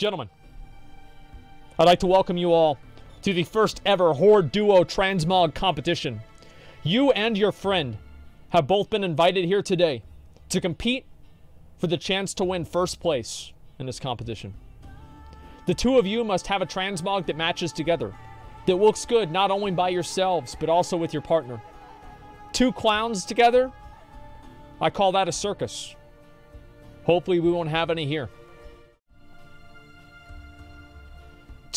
Gentlemen, I'd like to welcome you all to the first ever Horde Duo Transmog competition. You and your friend have both been invited here today to compete for the chance to win first place in this competition. The two of you must have a transmog that matches together, that looks good not only by yourselves, but also with your partner. Two clowns together, I call that a circus. Hopefully, we won't have any here.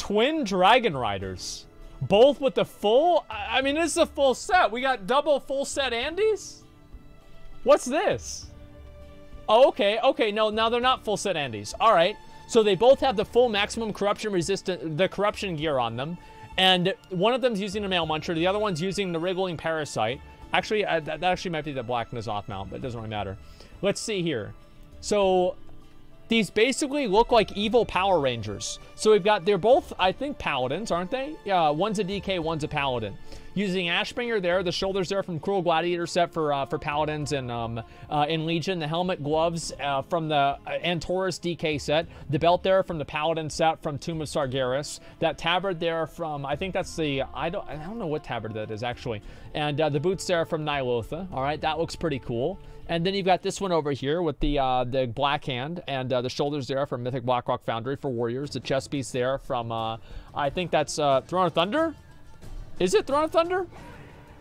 Twin Dragon Riders. Both with the full. I mean, this is a full set. We got double full set Andes? What's this? Oh, okay. Okay, no, now they're not full set Andes. All right. So they both have the full maximum corruption resistant, the corruption gear on them. And one of them's using the Mail Muncher, the other one's using the Wriggling Parasite. Actually, uh, that, that actually might be the Black N'Zoth mount, but it doesn't really matter. Let's see here. So these basically look like evil Power Rangers. So we've got, they're both, I think, Paladins, aren't they? Yeah, one's a DK, one's a Paladin. Using Ashbringer there, the shoulders there from Cruel Gladiator set for uh, for Paladins and um, uh, in Legion, the helmet, gloves uh, from the uh, Antorus DK set, the belt there from the Paladin set from Tomb of Sargeras, that tabard there from, I think that's the, I don't, I don't know what tabard that is actually, and uh, the boots there from Ny'alotha, all right, that looks pretty cool. And then you've got this one over here with the uh, the black hand and uh, the shoulders there from Mythic Blackrock Foundry for Warriors. The chest piece there from, uh, I think that's uh, Throne of Thunder? Is it Throne of Thunder?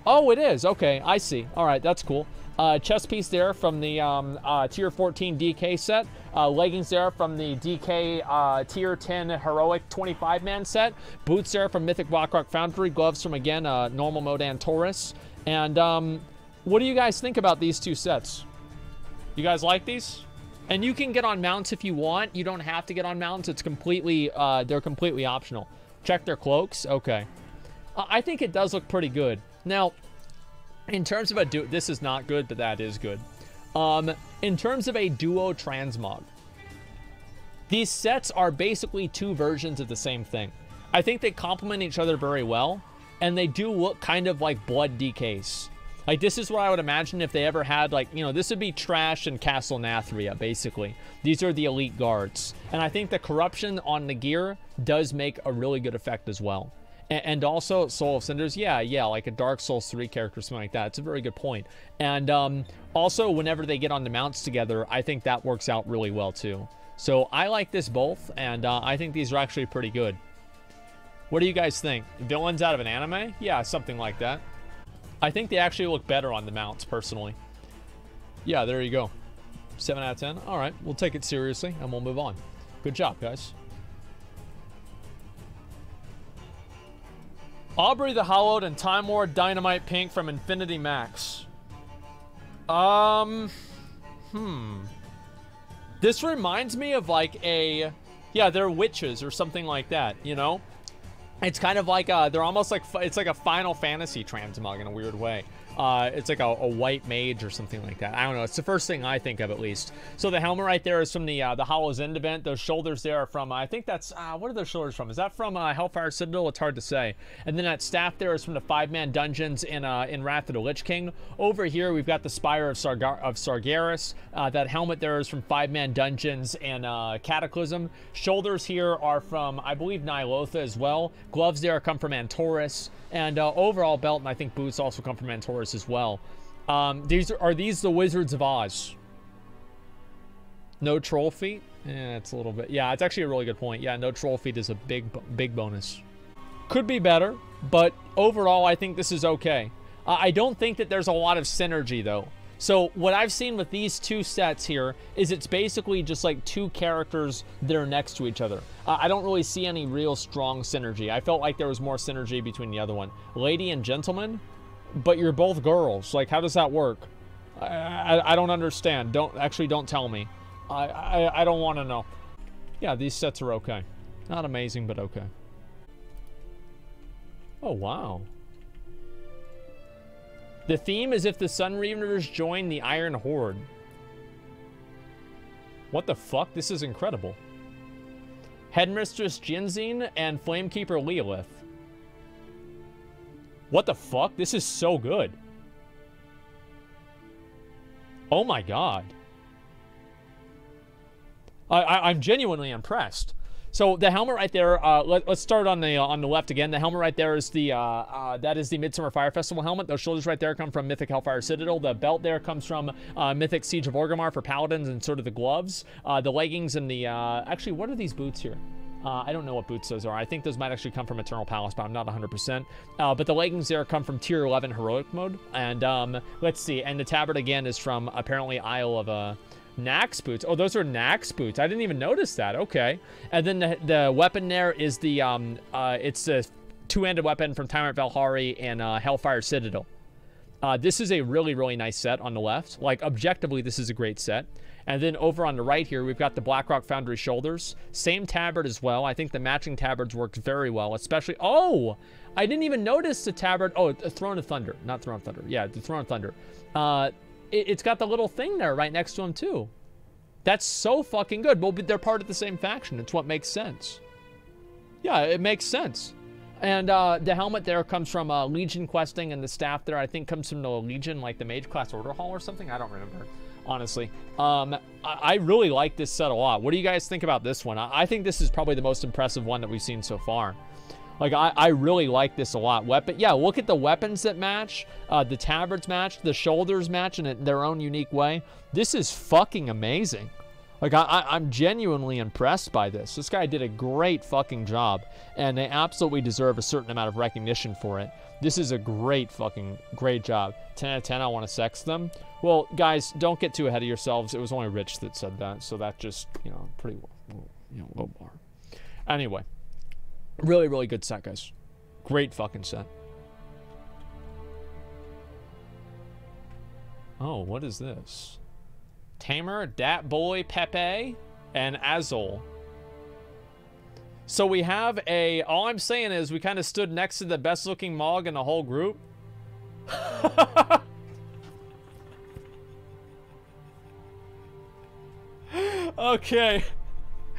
Oh, it is. Okay, I see. All right, that's cool. Uh, chest piece there from the um, uh, Tier 14 DK set. Leggings there from the DK Tier 10 Heroic 25-man set. Boots there from Mythic Blackrock Foundry. Gloves from, again, normal mode Antorus. And um, what do you guys think about these two sets? You guys like these? And you can get on mounts if you want. You don't have to get on mounts. It's completely, uh, they're completely optional. Check their cloaks. Okay. Uh, I think it does look pretty good. Now, in terms of a duo, this is not good, but that is good. Um, in terms of a duo transmog, these sets are basically two versions of the same thing. I think they complement each other very well, and they do look kind of like blood DKs. Like, this is what I would imagine if they ever had, like, you know, this would be Trash and Castle Nathria, basically. These are the elite guards. And I think the corruption on the gear does make a really good effect as well. And, also, Soul of Cinders, yeah, yeah, like a Dark Souls 3 character, something like that. It's a very good point. And um, also, whenever they get on the mounts together, I think that works out really well, too. So I like this both, and uh, I think these are actually pretty good. What do you guys think? Villains out of an anime? Yeah, something like that. I think they actually look better on the mounts, personally. Yeah, there you go. 7 out of 10. All right, we'll take it seriously, and we'll move on. Good job, guys. Aubrey the Hollowed and Time War Dynamite Pink from Infinity Max. Um, hmm. This reminds me of like a, yeah, they're witches or something like that, you know? It's kind of like, uh, they're almost like, it's like a Final Fantasy transmog in a weird way. Uh, it's like a, a, white mage or something like that. I don't know. It's the first thing I think of, at least. So the helmet right there is from the uh, the Hollow's End event. Those shoulders there are from, I think that's, uh, what are those shoulders from? Is that from uh, Hellfire Citadel? It's hard to say. And then that staff there is from the five-man dungeons in uh, in Wrath of the Lich King. Over here, we've got the Spire of, Sargar of Sargeras. Uh, that helmet there is from five-man dungeons and Cataclysm. Shoulders here are from, I believe, Ny'alotha as well. Gloves there come from Antorus. And uh, overall belt, and I think boots also come from Antorus as well. Um, these are, are these the Wizards of Oz? No troll feet? Yeah, it's a little bit. Yeah, it's actually a really good point. Yeah, no troll feet is a big, big bonus. Could be better, but overall, I think this is okay. Uh, I don't think that there's a lot of synergy, though. So what I've seen with these two sets here is it's basically just like two characters that are next to each other. Uh, I don't really see any real strong synergy. I felt like there was more synergy between the other one. Lady and gentleman, but you're both girls. Like, how does that work? I, I, I don't understand. Don't Actually, don't tell me. I, I, I don't want to know. Yeah, these sets are okay. Not amazing, but okay. Oh, wow. The theme is if the Sun Reavers join the Iron Horde. What the fuck? This is incredible. Headmistress Jinzine and Flamekeeper Leolith. What the fuck? This is so good. Oh my god. I, I, am genuinely impressed. So the helmet right there. Uh, let, us start on the uh, on the left again. The helmet right there is the uh, uh, that is the Midsummer Fire Festival helmet. Those shoulders right there come from Mythic Hellfire Citadel. The belt there comes from uh, Mythic Siege of Orgrimmar for paladins, and sort of the gloves, uh, the leggings, and the actually what are these boots here? Uh, I don't know what boots those are. I think those might actually come from Eternal Palace, but I'm not 100%. Uh, but the leggings there come from Tier 11 Heroic Mode. And um, let's see. And the tabard again is from apparently Isle of Naxx boots. Oh, those are Naxx boots. I didn't even notice that. Okay. And then the, the weapon there is the, um, uh, it's a two-handed weapon from Tyrant Velhari and uh, Hellfire Citadel. Uh, this is a really, really nice set on the left. Like, objectively, this is a great set. And then over on the right here, we've got the Blackrock Foundry shoulders. Same tabard as well. I think the matching tabards works very well, especially... Oh! I didn't even notice the tabard... Oh, Throne of Thunder. Not Throne of Thunder. Yeah, the Throne of Thunder. Uh, it, has got the little thing there right next to him, too. That's so fucking good. Well, but they're part of the same faction. It's what makes sense. Yeah, it makes sense. And uh, the helmet there comes from uh, Legion questing, and the staff there, I think, comes from the Legion, like the Mage Class Order Hall or something. I don't remember honestly. Um, I, I, really like this set a lot. What do you guys think about this one? I, I, think this is probably the most impressive one that we've seen so far. Like, I, I really like this a lot. Weapon, yeah, look at the weapons that match, uh, the tabards match, the shoulders match in their own unique way. This is fucking amazing. Like, I, I'm genuinely impressed by this. This guy did a great fucking job, and they absolutely deserve a certain amount of recognition for it. This is a great fucking, great job. 10 out of 10, I want to sex them. Well, guys, don't get too ahead of yourselves. It was only Rich that said that, so that just, you know, pretty well, you know, low bar. Anyway, really, really good set, guys. Great fucking set. Oh, what is this? Tamer, Dat Boy, Pepe, and Azul. So we have a, all I'm saying is we kind of stood next to the best looking Mog in the whole group. okay.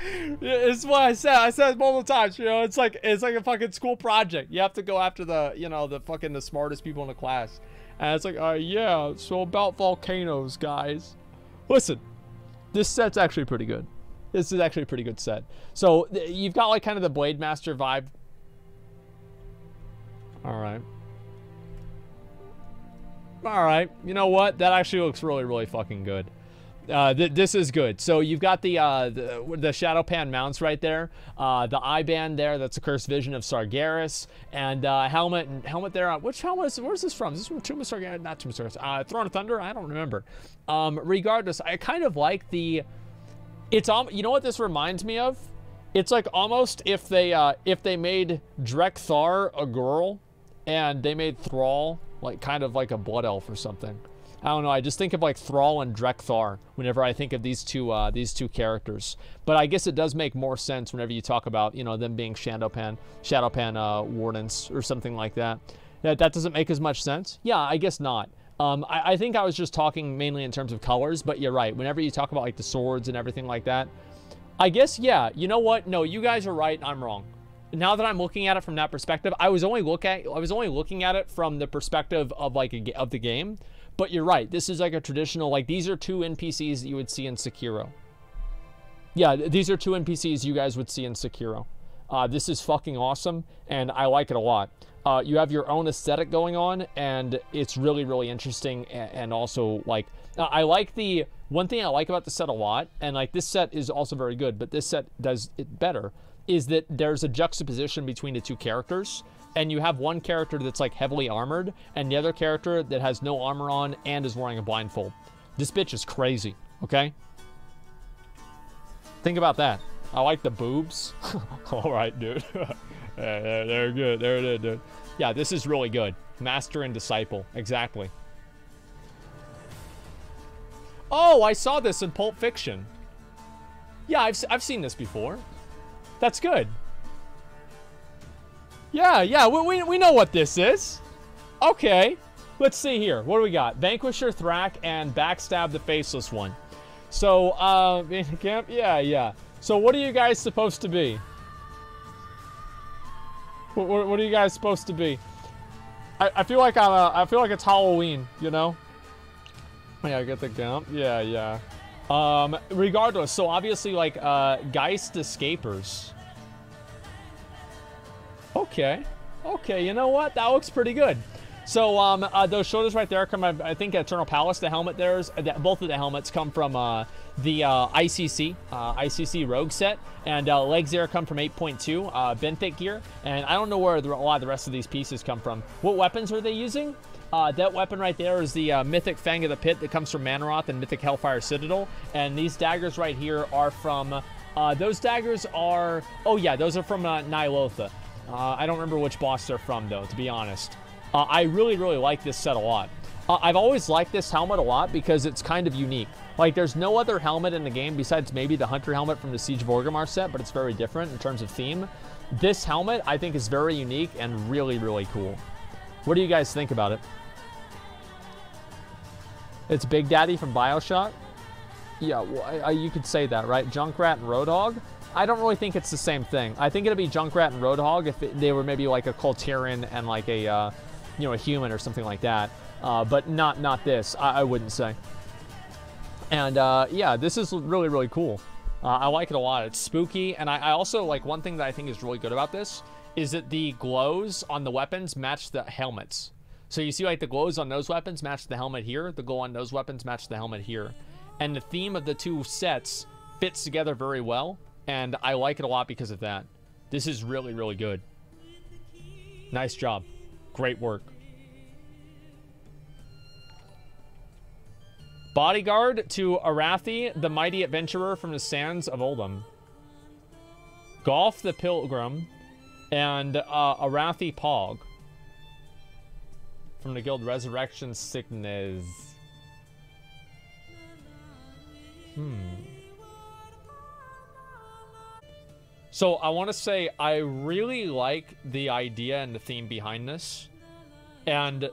It's what I said. I said multiple times. You know, it's like it's like a fucking school project. You have to go after the you know the fucking the smartest people in the class. And it's like, uh, yeah. So about volcanoes, guys. Listen, this set's actually pretty good. This is actually a pretty good set. So you've got like kind of the Blade Master vibe. All right. All right. You know what? That actually looks really, really fucking good. Uh, th this is good. So you've got the, uh, the, the Shado-Pan mounts right there, uh, the eye band there. That's a cursed vision of Sargeras, and uh, helmet and helmet there. Which helmet? Is, where's this from? Is this from Tomb of Sargeras? Not Tomb of Sargeras. Uh, Throne of Thunder. I don't remember. Um, regardless, I kind of like the. It's um. You know what this reminds me of? It's like almost if they uh, if they made Drekthar a girl, and they made Thrall like kind of like a blood elf or something. I don't know. I just think of like Thrall and Drekthar whenever I think of these two uh, these two characters. But I guess it does make more sense whenever you talk about you know them being Shado-Pan Shado-Pan uh, wardens or something like that. That that doesn't make as much sense. Yeah, I guess not. Um, I, I think I was just talking mainly in terms of colors, but you're right. Whenever you talk about like the swords and everything like that, I guess yeah. You know what? No, you guys are right. I'm wrong now that I'm looking at it from that perspective, I was only look at I was only looking at it from the perspective of like a, of the game. But you're right. This is like a traditional, like these are two NPCs that you would see in Sekiro. Yeah, these are two NPCs you guys would see in Sekiro. Uh, this is fucking awesome, and I like it a lot. Uh, you have your own aesthetic going on, and it's really, really interesting. And, and also, like, uh, I like the one thing I like about the set a lot, and like this set is also very good, but this set does it better. Is that there's a juxtaposition between the two characters and you have one character that's like heavily armored and the other character that has no armor on and is wearing a blindfold. This bitch is crazy, okay? Think about that. I like the boobs. All right, dude. they're, they're good. They're good, dude. Yeah, this is really good. Master and Disciple. Exactly. Oh, I saw this in Pulp Fiction. Yeah, I've, I've seen this before. That's good. Yeah, yeah, we, we, we know what this is. Okay. Let's see here. What do we got? Vanquisher, Thrak, and Backstab the Faceless One. So, uh? Yeah, yeah. So what are you guys supposed to be? What, what, what are you guys supposed to be? I, I feel like I'm a, I feel like it's Halloween, you know? Yeah, I get the count. Yeah, yeah. Um, regardless, so obviously, like, uh, Geist Escapers Okay. Okay, you know what? That looks pretty good. So um, uh, those shoulders right there come, I think, Eternal Palace. The helmet there's both of the helmets come from uh, the uh, ICC, uh, ICC Rogue set, and uh, legs there come from 8.2 uh, Benthic gear. And I don't know where the, a lot of the rest of these pieces come from. What weapons are they using? Uh, that weapon right there is the uh, Mythic Fang of the Pit that comes from Mannoroth and Mythic Hellfire Citadel. And these daggers right here are from, uh, those daggers are, oh yeah, those are from uh, Ny'alotha. Uh, I don't remember which boss they're from though, to be honest. Uh, I really, really like this set a lot. Uh, I've always liked this helmet a lot because it's kind of unique. Like, there's no other helmet in the game besides maybe the Hunter helmet from the Siege of Orgrimmar set, but it's very different in terms of theme. This helmet, I think, is very unique and really, really cool. What do you guys think about it? It's Big Daddy from Bioshock? Yeah, well, I, I, you could say that, right? Junkrat and Roadhog? I don't really think it's the same thing. I think it'd be Junkrat and Roadhog if it, they were maybe like a Kul and like a, uh, you know, a human or something like that. Uh, but not not this. I, I wouldn't say. And uh, yeah, this is really really cool. Uh, I like it a lot. It's spooky, and I, I, also like one thing that I think is really good about this is that the glows on the weapons match the helmets. So you see like the glows on those weapons match the helmet here. The glow on those weapons match the helmet here. And the theme of the two sets fits together very well. And I like it a lot because of that. This is really, really good. Nice job. Great work. Bodyguard to Arathi, the mighty adventurer from the sands of Uldum. Golf the Pilgrim and uh, Arathi Pog from the guild Resurrection Sickness. Hmm. So I want to say I really like the idea and the theme behind this. And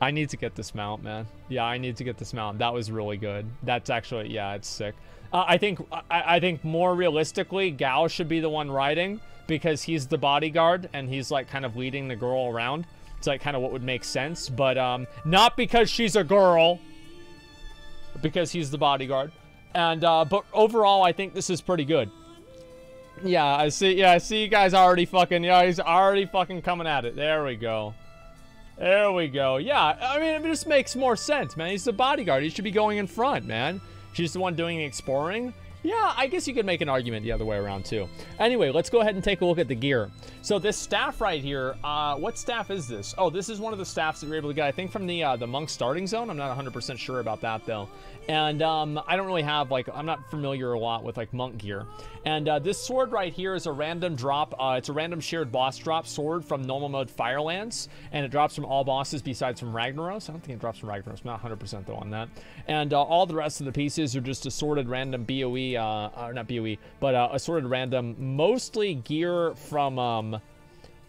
I need to get this mount, man. Yeah, I need to get this mount. That was really good. That's actually, yeah, it's sick. Uh, I think, I, I, think more realistically, Gao should be the one riding because he's the bodyguard and he's like kind of leading the girl around. It's like kind of what would make sense, but um, not because she's a girl, because he's the bodyguard. And uh, but overall, I think this is pretty good. Yeah, I see. Yeah, I see you guys already fucking. Yeah, he's already fucking coming at it. There we go. There we go. Yeah, I mean, it just makes more sense, man. He's the bodyguard. He should be going in front, man. She's the one doing the exploring. Yeah, I guess you could make an argument the other way around too. Anyway, let's go ahead and take a look at the gear. So this staff right here, uh, what staff is this? Oh, this is one of the staffs that you're able to get, I think from the uh, the monk starting zone. I'm not 100% sure about that though. And um, I don't really have, like, I'm not familiar a lot with, like, monk gear. And uh, this sword right here is a random drop. Uh, it's a random shared boss drop sword from normal mode Firelands. And it drops from all bosses besides from Ragnaros. I don't think it drops from Ragnaros. I'm not 100% though on that. And uh, all the rest of the pieces are just assorted random BOE, uh, or not BOE, but uh, assorted random, mostly gear from, um,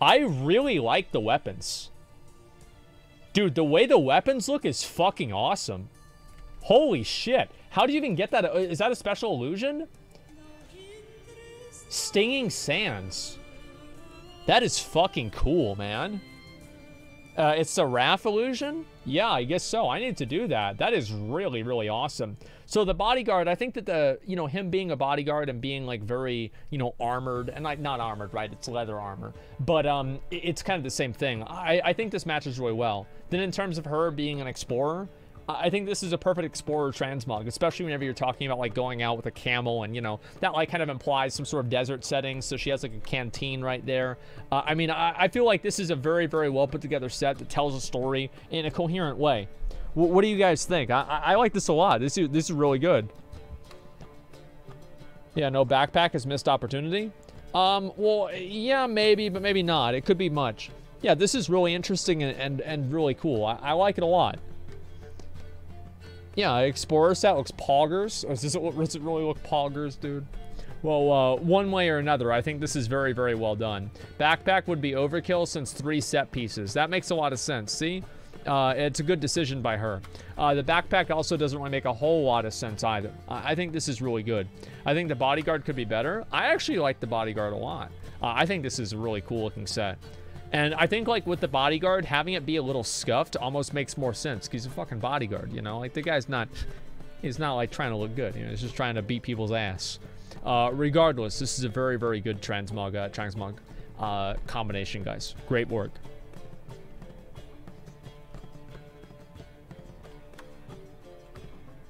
I really like the weapons. Dude, the way the weapons look is fucking awesome. Holy shit. How do you even get that? Is that a special illusion? Stinging Sands. That is fucking cool, man. Uh, it's a Wrath illusion? Yeah, I guess so. I need to do that. That is really, really awesome. So the bodyguard, I think that the, you know, him being a bodyguard and being like very, you know, armored and like not armored, right? It's leather armor, but um, it's kind of the same thing. I, I think this matches really well. Then in terms of her being an explorer, I think this is a perfect Explorer transmog, especially whenever you're talking about like going out with a camel and, you know, that like kind of implies some sort of desert setting. So she has like a canteen right there. Uh, I mean, I, I, feel like this is a very, very well put together set that tells a story in a coherent way. W what do you guys think? I, I, like this a lot. This is, this is really good. Yeah, no backpack is missed opportunity. Um, well, yeah, maybe, but maybe not. It could be much. Yeah, this is really interesting and, and, and really cool. I, I like it a lot. Yeah, Explorer set looks poggers. Is this does it really look poggers, dude? Well, uh, one way or another, I think this is very, very well done. Backpack would be overkill since three set pieces. That makes a lot of sense, see? Uh, it's a good decision by her. Uh, the backpack also doesn't really make a whole lot of sense either. I think this is really good. I think the bodyguard could be better. I actually like the bodyguard a lot. Uh, I think this is a really cool looking set. And I think like with the bodyguard, having it be a little scuffed almost makes more sense because he's a fucking bodyguard, you know? Like the guy's not, he's not like trying to look good, you know? He's just trying to beat people's ass. Uh, regardless, this is a very, very good transmog, uh, transmog uh, combination, guys. Great work.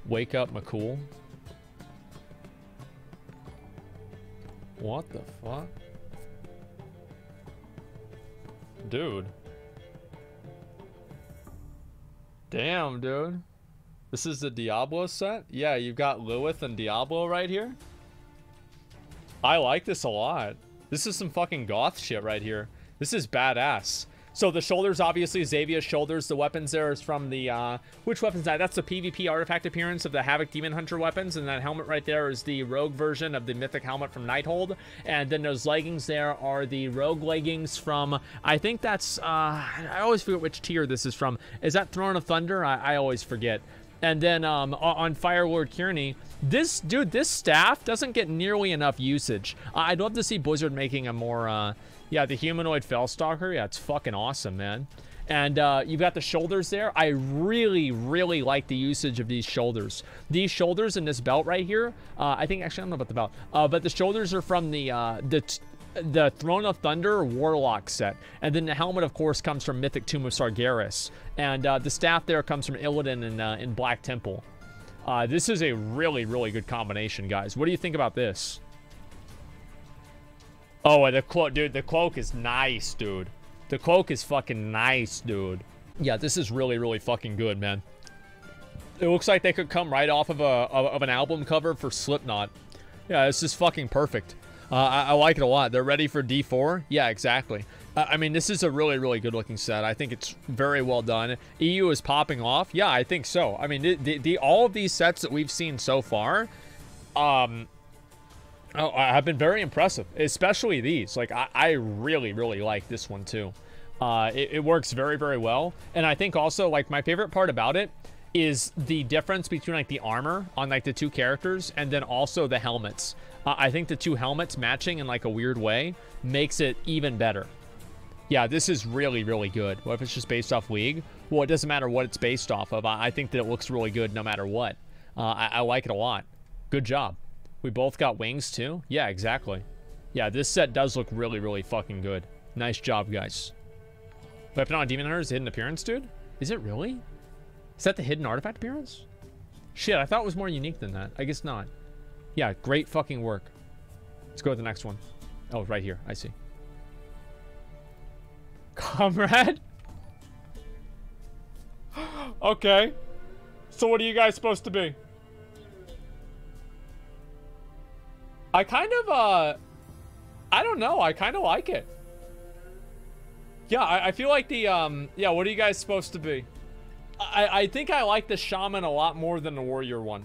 Wake up, McCool. What the fuck? Dude. Damn, dude. This is the Diablo set? Yeah, you've got Lilith and Diablo right here. I like this a lot. This is some fucking goth shit right here. This is badass. So the shoulders, obviously, Xavius' shoulders. The weapons there is from the, uh, which weapons that? That's the PvP artifact appearance of the Havoc Demon Hunter weapons. And that helmet right there is the rogue version of the mythic helmet from Nighthold. And then those leggings there are the rogue leggings from, I think that's, uh, I always forget which tier this is from. Is that Throne of Thunder? I, I always forget. And then um, on Fire Lord Kearney, this dude, this staff doesn't get nearly enough usage. I'd love to see Blizzard making a more, uh, yeah, the humanoid Fellstalker. Yeah, it's fucking awesome, man. And uh, you've got the shoulders there. I really, really like the usage of these shoulders. These shoulders and this belt right here. Uh, I think actually I don't know about the belt, uh, but the shoulders are from the uh, the the Throne of Thunder Warlock set. And then the helmet, of course, comes from Mythic Tomb of Sargeras. And uh, the staff there comes from Illidan in, uh, in Black Temple. This is a really, really good combination, guys. What do you think about this? Oh, the cloak, dude, the cloak is nice, dude. The cloak is fucking nice, dude. Yeah, this is really, really fucking good, man. It looks like they could come right off of a of, an album cover for Slipknot. Yeah, this is fucking perfect. Uh, I, I, like it a lot. They're ready for D4? Yeah, exactly. Uh, I mean, this is a really, really good looking set. I think it's very well done. EU is popping off? Yeah, I think so. I mean, the, the, the all of these sets that we've seen so far, um, oh, I have been very impressive, especially these. Like, I, I really, really like this one too. Uh, it, it works very, very well. And I think also, like, my favorite part about it is the difference between like the armor on like the two characters and then also the helmets. Uh, I think the two helmets matching in like a weird way makes it even better. Yeah, this is really, really good. What if it's just based off League? Well, it doesn't matter what it's based off of. I, I think that it looks really good no matter what. Uh, I, I like it a lot. Good job. We both got wings too? Yeah, exactly. Yeah, this set does look really, really fucking good. Nice job, guys. Weapon on Demon Hunter's hidden appearance, dude? Is it really? Is that the hidden artifact appearance? Shit, I thought it was more unique than that. I guess not. Yeah, great fucking work. Let's go to the next one. Oh, right here. I see. Comrade? okay. So what are you guys supposed to be? I kind of, uh... I don't know. I kind of like it. Yeah, I, I feel like the, um... Yeah, what are you guys supposed to be? I, I think I like the Shaman a lot more than the Warrior one.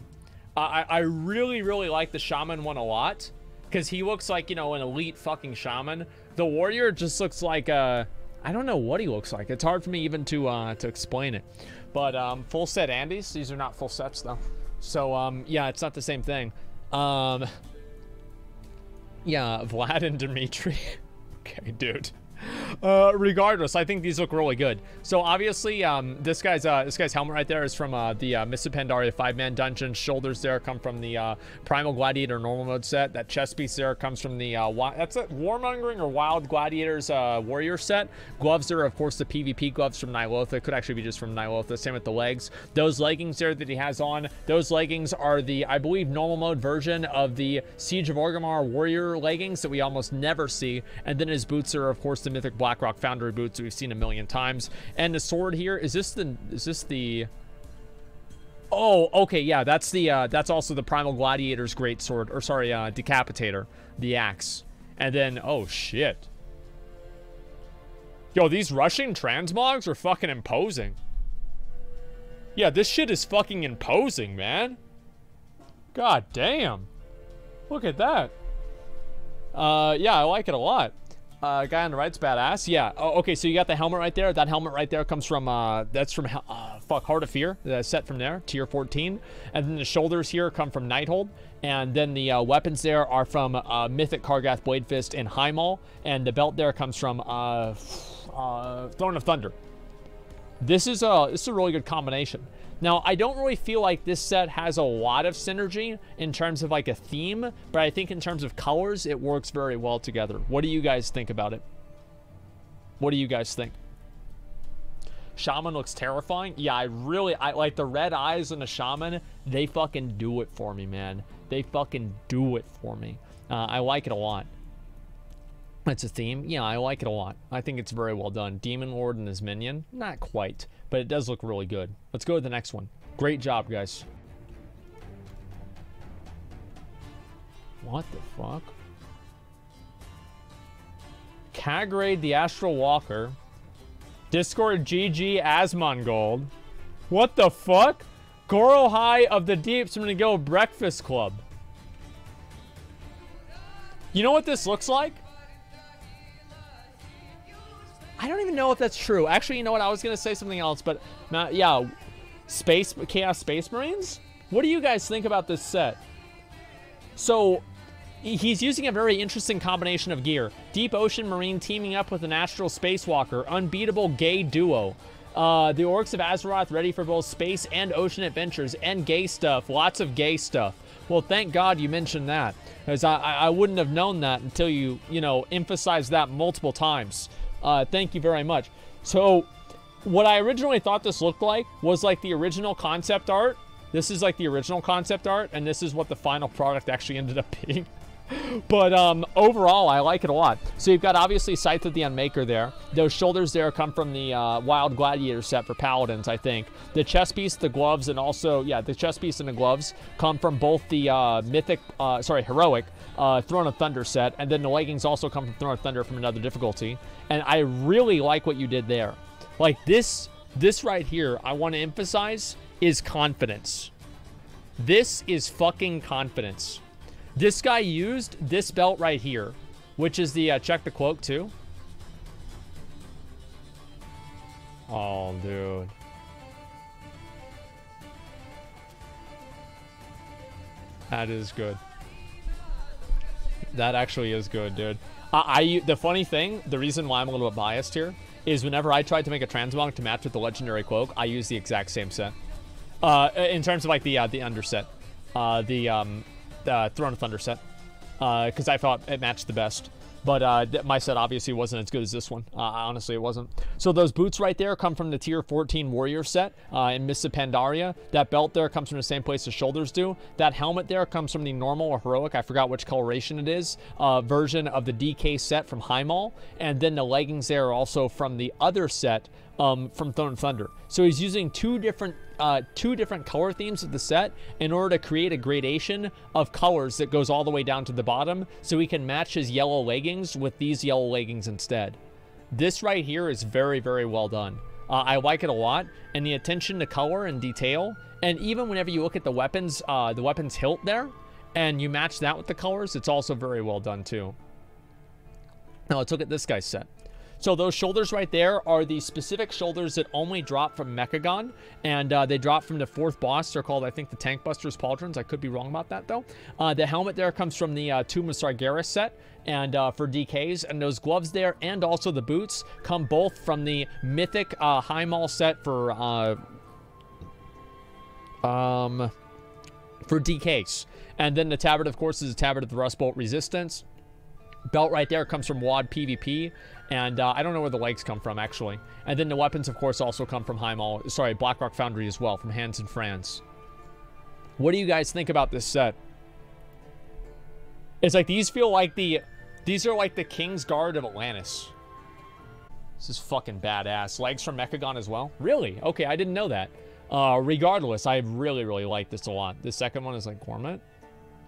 I, I really, really like the Shaman one a lot. Because he looks like, you know, an elite fucking Shaman. The Warrior just looks like a... I don't know what he looks like. It's hard for me even to uh, to explain it. But um, full set Andes. These are not full sets, though. So, um, yeah, it's not the same thing. Um, yeah, Vlad and Dimitri. okay, dude. Uh, regardless, I think these look really good. So obviously, um, this guy's uh, this guy's helmet right there is from uh, the uh, Pandaria five-man dungeon. Shoulders there come from the uh, Primal Gladiator normal mode set. That chest piece there comes from the uh, that's a Warmongering or Wild Gladiators uh, warrior set. Gloves are of course the PvP gloves from Ny'alotha. Could actually be just from Ny'alotha. Same with the legs. Those leggings there that he has on. Those leggings are the I believe normal mode version of the Siege of Orgrimmar warrior leggings that we almost never see. And then his boots are of course the Mythic Blackrock Foundry boots we've seen a million times. And the sword here, is this the, is this the, oh, okay, yeah, that's the, uh, that's also the Primal Gladiator's great sword, or sorry, uh, Decapitator, the axe. And then, oh, shit. Yo, these Russian transmogs are fucking imposing. Yeah, this shit is fucking imposing, man. God damn. Look at that. Uh, yeah, I like it a lot. Uh, guy on the right's badass. Yeah. Oh, okay, so you got the helmet right there. That helmet right there comes from, uh, that's from, uh, fuck, Heart of Fear. The set from there, tier 14. And then the shoulders here come from Nighthold. And then the uh, weapons there are from uh, Mythic Kargath Bladefist and Highmaul. And the belt there comes from uh, uh, Throne of Thunder. This is a this is a really good combination. Now, I don't really feel like this set has a lot of synergy in terms of like a theme, but I think in terms of colors, it works very well together. What do you guys think about it? What do you guys think? Shaman looks terrifying. Yeah, I really, I like the red eyes on the shaman. They fucking do it for me, man. They fucking do it for me. Uh, I like it a lot. It's a theme. Yeah, I like it a lot. I think it's very well done. Demon Lord and his minion. Not quite, but it does look really good. Let's go to the next one. Great job, guys. What the fuck? Cagrade the Astral Walker. Discord GG Asmongold. What the fuck? Goro High of the Deeps. I'm gonna go Breakfast Club. You know what this looks like? I don't even know if that's true. Actually, you know what? I was going to say something else, but uh, yeah, Space Chaos Space Marines? What do you guys think about this set? So, he's using a very interesting combination of gear. Deep Ocean Marine teaming up with an Astral Spacewalker. Unbeatable gay duo. Uh, the Orcs of Azeroth ready for both space and ocean adventures and gay stuff. Lots of gay stuff. Well, thank God you mentioned that, because I, I wouldn't have known that until you, you know, emphasized that multiple times. Uh, thank you very much. So, what I originally thought this looked like was like the original concept art. This is like the original concept art, and this is what the final product actually ended up being. but um, overall, I like it a lot. So you've got obviously Scythe of the Unmaker there. Those shoulders there come from the uh, Wild Gladiator set for Paladins, I think. The chest piece, the gloves, and also, yeah, the chest piece and the gloves come from both the uh, Mythic, uh, sorry, Heroic uh, Throne of Thunder set, and then the leggings also come from Throne of Thunder from another difficulty. And I really like what you did there. Like this, this right here, I want to emphasize is confidence. This is fucking confidence. This guy used this belt right here, which is the, uh, check the quote too. Oh, dude. That is good. That actually is good, dude. I, I, the funny thing, the reason why I'm a little bit biased here is whenever I tried to make a transmog to match with the legendary cloak, I use the exact same set. Uh, in terms of like the uh, the underset, uh, the um, Throne of Thunder set, because uh, I thought it matched the best. But uh, my set obviously wasn't as good as this one. Uh, honestly, it wasn't. So those boots right there come from the Tier 14 Warrior set uh, in Mists of Pandaria. That belt there comes from the same place the shoulders do. That helmet there comes from the normal or heroic, I forgot which coloration it is, uh, version of the DK set from Highmaul. And then the leggings there are also from the other set um, from Throne of Thunder. So he's using two different uh, two different color themes of the set in order to create a gradation of colors that goes all the way down to the bottom so he can match his yellow leggings with these yellow leggings instead. This right here is very, very well done. Uh, I like it a lot, and the attention to color and detail, and even whenever you look at the weapons, uh, the weapons hilt there, and you match that with the colors, it's also very well done too. Now let's look at this guy's set. So those shoulders right there are the specific shoulders that only drop from Mechagon, and uh, they drop from the fourth boss. They're called, I think, the Tank Busters Pauldrons. I could be wrong about that, though. Uh, the helmet there comes from the uh, Tomb of Sargeras set, and uh, for DKs, and those gloves there, and also the boots, come both from the Mythic uh, Highmaul set for... Uh, um, for DKs. And then the tabard, of course, is a tabard of the Rustbolt Resistance. Belt right there comes from WoD PvP. And uh, I don't know where the legs come from, actually. And then the weapons, of course, also come from Highmaul. Sorry, Blackrock Foundry as well, from Hans and Franz. What do you guys think about this set? It's like these feel like the... These are like the King's Guard of Atlantis. This is fucking badass. Legs from Mechagon as well? Really? Okay, I didn't know that. Uh, regardless, I really, really like this a lot. The second one is like Cormet.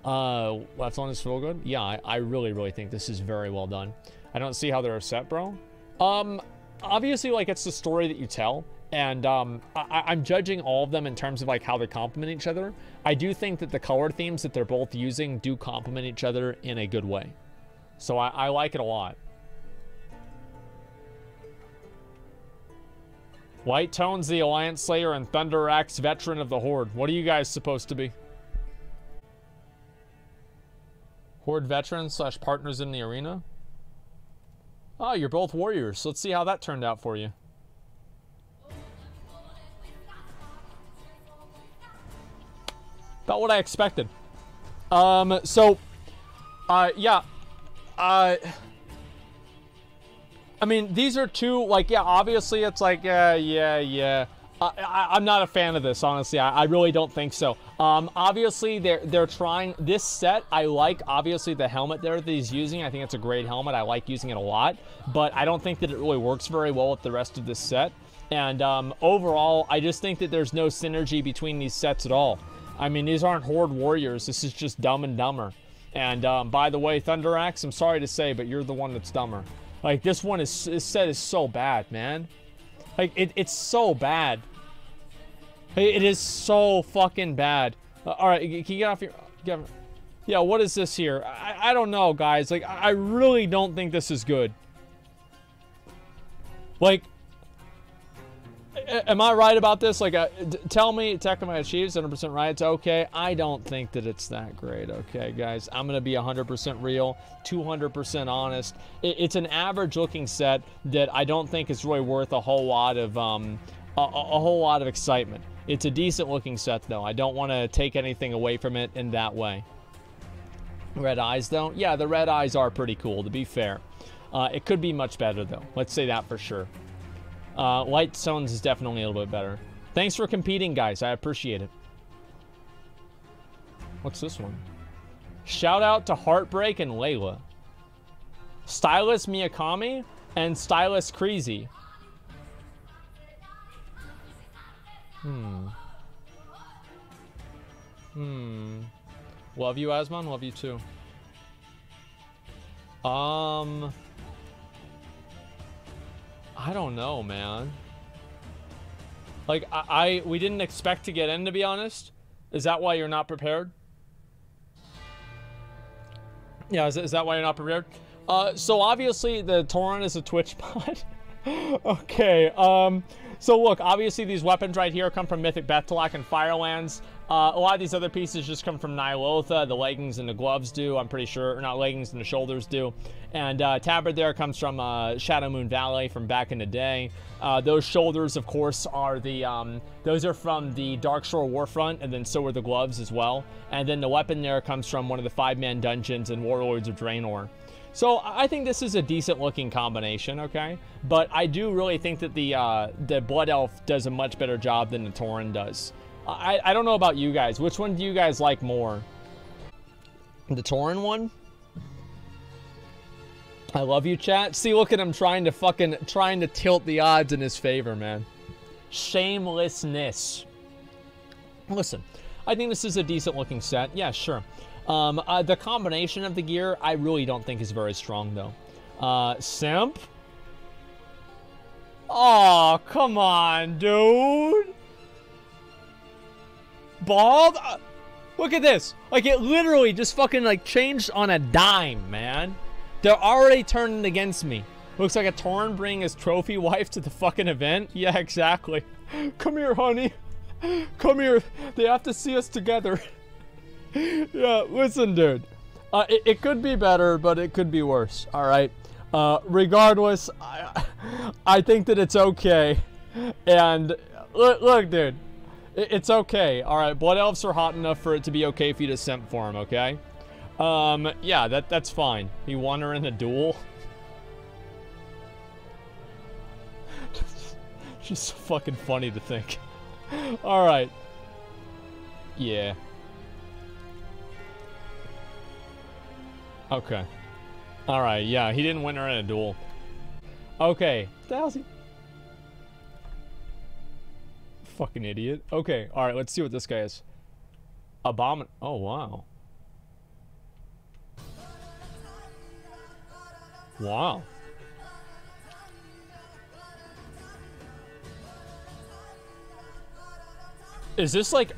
Uh, left one is feel good. Yeah, I, I really, really think this is very well done. I don't see how they're upset, bro. Um, obviously, like, it's the story that you tell. And um, I- I'm judging all of them in terms of like how they complement each other. I do think that the color themes that they're both using do complement each other in a good way. So I, I like it a lot. White Tone's the Alliance Slayer and Thunder Axe Veteran of the Horde. What are you guys supposed to be? Horde Veterans slash Partners in the Arena? Oh, you're both warriors. Let's see how that turned out for you. About what I expected. Um, so, uh, yeah. Uh, I mean, these are two, like, yeah, obviously it's like, yeah, yeah, yeah. I, am not a fan of this, honestly. I, I really don't think so. Um, obviously, they're they're trying this set. I like obviously the helmet there that he's using. I think it's a great helmet. I like using it a lot, but I don't think that it really works very well with the rest of this set. And um, overall, I just think that there's no synergy between these sets at all. I mean, these aren't Horde Warriors. This is just Dumb and Dumber. And um, by the way, Thunder Axe, I'm sorry to say, but you're the one that's dumber. Like, this one is, this set is so bad, man. Like, it, it's so bad. It is so fucking bad. Uh, all right, can you get off your... Get off, yeah, what is this here? I, I don't know, guys. Like, I really don't think this is good. Like, am I right about this? Like, uh, tell me, Tekama achieves 100% right. It's okay. I don't think that it's that great. Okay, guys, I'm gonna be 100% real, 200% honest. It, it's an average-looking set that I don't think is really worth a whole lot of um, a, a whole lot of excitement. It's a decent looking set though. I don't want to take anything away from it in that way. Red eyes though? Yeah, the red eyes are pretty cool to be fair. Uh, it could be much better though. Let's say that for sure. Uh, Light Stones is definitely a little bit better. Thanks for competing, guys. I appreciate it. What's this one? Shout out to Heartbreak and Layla. Stylist Miyakami and Stylist Creasy. Hmm. Hmm. Love you, Asmon. Love you too. Um. I don't know, man. Like, I, I, we didn't expect to get in, to be honest. Is that why you're not prepared? Yeah, is, is that why you're not prepared? Uh, so obviously the Tauren is a Twitch bot. okay, um, so look, obviously these weapons right here come from Mythic Beth'tilac and Firelands. Uh, a lot of these other pieces just come from Ny'alotha. The leggings and the gloves do, I'm pretty sure. Or not leggings and the shoulders do. And uh, tabard there comes from uh, Shadowmoon Valley from back in the day. Uh, those shoulders, of course, are the um, those are from the Darkshore Warfront, and then so are the gloves as well. And then the weapon there comes from one of the five-man dungeons in Warlords of Draenor. So I think this is a decent looking combination, okay? But I do really think that the uh, the Blood Elf does a much better job than the Tauren does. I, I don't know about you guys. Which one do you guys like more? The Tauren one? I love you, chat. See, look at him trying to fucking, trying to tilt the odds in his favor, man. Shamelessness. Listen, I think this is a decent looking set. Yeah, sure. Um, uh, the combination of the gear, I really don't think is very strong, though. Uh, Simp? Oh, come on, dude. Bald? Uh, look at this. Like, it literally just fucking, like, changed on a dime, man. They're already turning against me. Looks like a Tauren bringing his trophy wife to the fucking event. Yeah, exactly. Come here, honey. Come here. They have to see us together. yeah, listen, dude. Uh, it, it, could be better, but it could be worse. All right. Uh, regardless, I, I think that it's okay. And look, look dude, it, it's okay. All right, blood elves are hot enough for it to be okay for you to simp for him. Okay. Um, yeah, that that's fine. He won her in a duel. She's so fucking funny to think. All right. Yeah. Okay. Alright, yeah, he didn't win her in a duel. Okay. What? Fucking idiot. Okay, alright, let's see what this guy is. Abomin- Oh, wow. Wow. Is this like...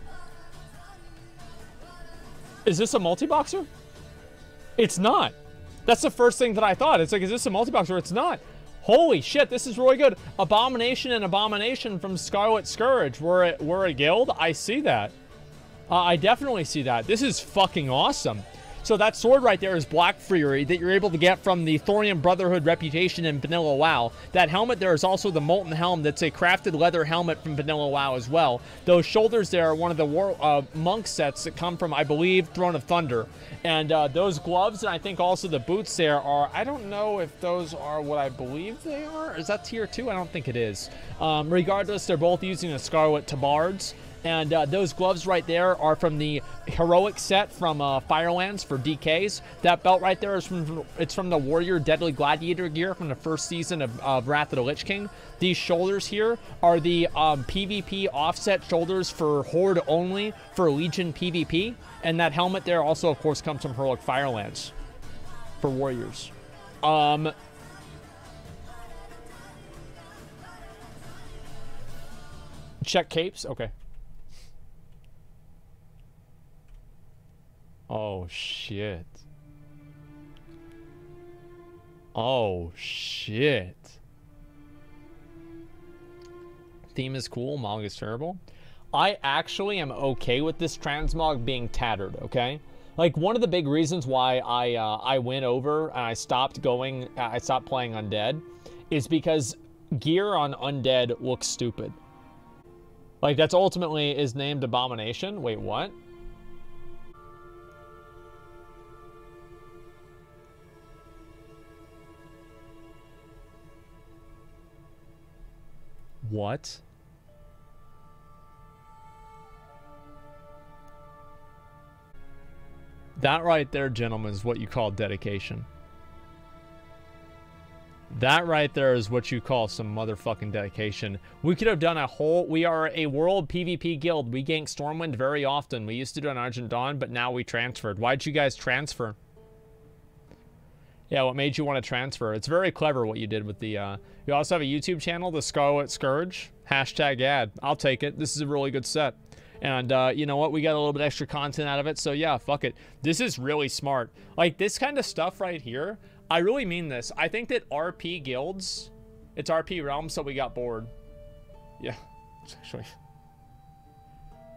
Is this a multi-boxer? It's not. That's the first thing that I thought. It's like, is this a multi-box or it's not? Holy shit, this is really good. Abomination and Abomination from Scarlet Scourge. We're a, we're a guild? I see that. Uh, I definitely see that. This is fucking awesome. So that sword right there is Black Fury that you're able to get from the Thorium Brotherhood reputation in Vanilla WoW. That helmet there is also the Molten Helm that's a crafted leather helmet from Vanilla WoW as well. Those shoulders there are one of the war, uh, monk sets that come from, I believe, Throne of Thunder. And uh, those gloves and I think also the boots there are, I don't know if those are what I believe they are. Is that tier 2? I don't think it is. Um, regardless, they're both using the Scarlet Tabards. And uh, those gloves right there are from the heroic set from uh, Firelands for DKs. That belt right there is from it's from the Warrior Deadly Gladiator gear from the first season of, of Wrath of the Lich King. These shoulders here are the um, PvP offset shoulders for Horde only for Legion PvP. And that helmet there also, of course, comes from Heroic Firelands for Warriors. Um, check capes. Okay. Oh, shit. Oh, shit. Theme is cool, manga is terrible. I actually am okay with this transmog being tattered, okay? Like, one of the big reasons why I, uh, I went over and I stopped going, I stopped playing Undead, is because gear on Undead looks stupid. Like, that's ultimately is named Abomination. Wait, what? What? That right there, gentlemen, is what you call dedication. That right there is what you call some motherfucking dedication. We could have done a whole... We are a world PvP guild. We gank Stormwind very often. We used to do an Argent Dawn, but now we transferred. Why'd you guys transfer? Yeah, what made you want to transfer? It's very clever what you did with the... Uh... You also have a YouTube channel, The Scarlet Scourge. Hashtag ad. I'll take it. This is a really good set. And uh, you know what? We got a little bit extra content out of it. So yeah, fuck it. This is really smart. Like this kind of stuff right here. I really mean this. I think that RP guilds, it's RP realm, so we got bored. Yeah, actually.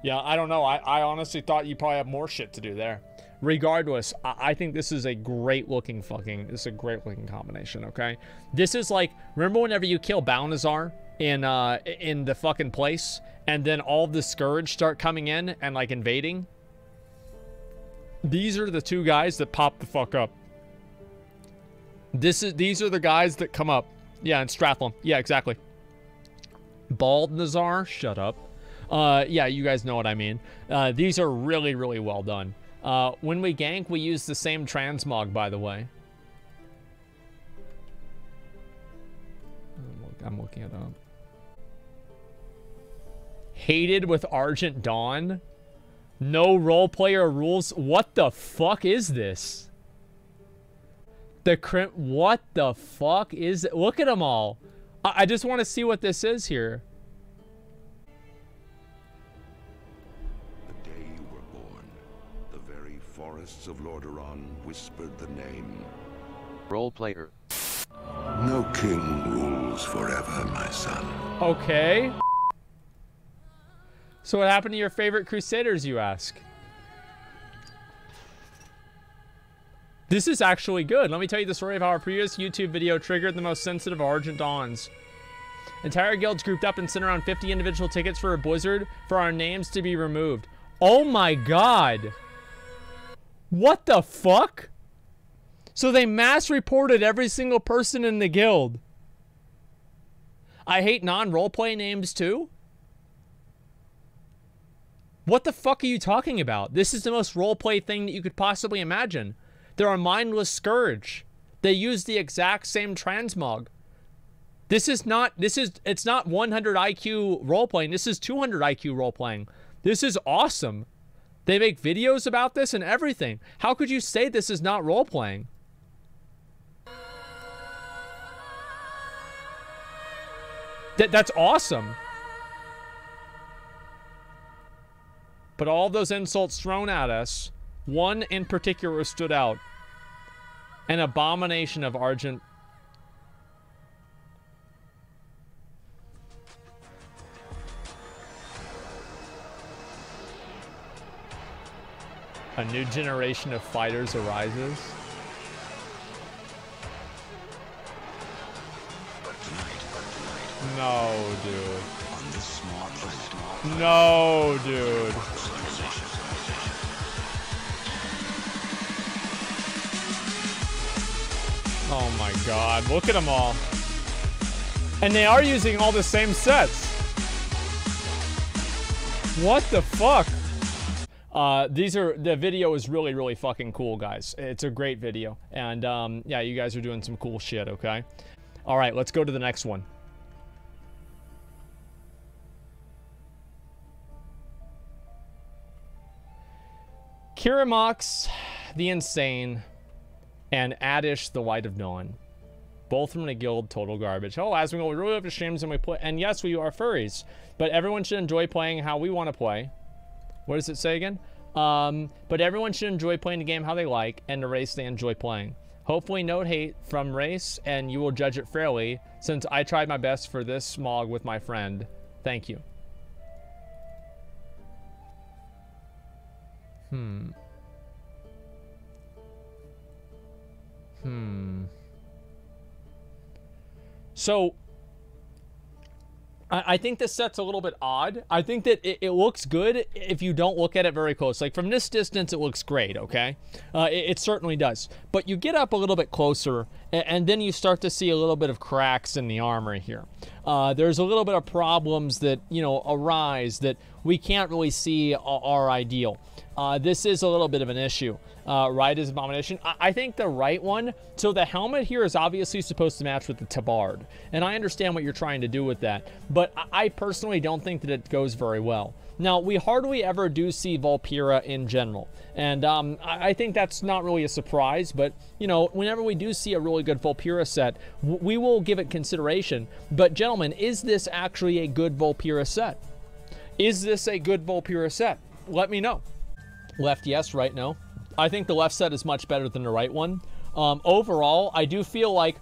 Yeah, I don't know. I, I honestly thought you probably have more shit to do there. Regardless, I, I think this is a great looking fucking, this is a great looking combination, okay? This is like, remember whenever you kill Balnazzar in, uh, in the fucking place, and then all the Scourge start coming in and like invading? These are the two guys that pop the fuck up. This is, these are the guys that come up. Yeah, and Stratholme. Yeah, exactly. Bald Nazar? Shut up. Uh, yeah, you guys know what I mean. Uh, these are really, really well done. Uh, when we gank, we use the same transmog, by the way. I'm looking it up. Hated with Argent Dawn? No role player rules? What the fuck is this? The crimp. What the fuck is- it? Look at them all. I, I just want to see what this is here. Forests of Lordaeron whispered the name. Role player. No king rules forever, my son. Okay. So what happened to your favorite Crusaders, you ask? This is actually good. Let me tell you the story of how our previous YouTube video triggered the most sensitive Argent Dawns. Entire guilds grouped up and sent around 50 individual tickets for a blizzard for our names to be removed. Oh my god! What the fuck? So they mass reported every single person in the guild. I hate non-roleplay names too? What the fuck are you talking about? This is the most roleplay thing that you could possibly imagine. They're a mindless scourge. They use the exact same transmog. This is not, this is, it's not 100 IQ roleplaying. This is 200 IQ roleplaying. This is awesome. They make videos about this and everything. How could you say this is not role playing? That that's awesome. But all those insults thrown at us, one in particular stood out. An abomination of Argent A new generation of fighters arises. No, dude. No, dude. Oh my god, look at them all. And they are using all the same sets. What the fuck? Uh, these are the video is really really fucking cool, guys. It's a great video, and um, yeah, you guys are doing some cool shit. Okay, all right, let's go to the next one. Kiramox, the Insane, and Adish, the Light of Dawn. Both from the guild, total garbage. Oh, as we go, we really love the streams and we play. And yes, we are furries, but everyone should enjoy playing how we want to play. What does it say again? Um, but everyone should enjoy playing the game how they like and the race they enjoy playing. Hopefully, no hate from race, and you will judge it fairly, since I tried my best for this smog with my friend. Thank you. Hmm. Hmm. So, I, think this set's a little bit odd. I think that it, it, looks good if you don't look at it very close. Like from this distance, it looks great, okay? Uh, it, it, certainly does. But you get up a little bit closer, and, and, then you start to see a little bit of cracks in the armor here. Uh, there's a little bit of problems that, you know, arise that we can't really see are ideal. Uh, this is a little bit of an issue. Uh, right is Abomination. I-, I, think the right one, so the helmet here is obviously supposed to match with the Tabard. And I understand what you're trying to do with that. But I, I personally don't think that it goes very well. Now, we hardly ever do see Vulpera in general. And um, I, I, think that's not really a surprise. But, you know, whenever we do see a really good Vulpera set, we will give it consideration. But, gentlemen, is this actually a good Vulpera set? Is this a good Vulpera set? Let me know. Left, yes. Right, no. I think the left set is much better than the right one. Um, overall, I do feel like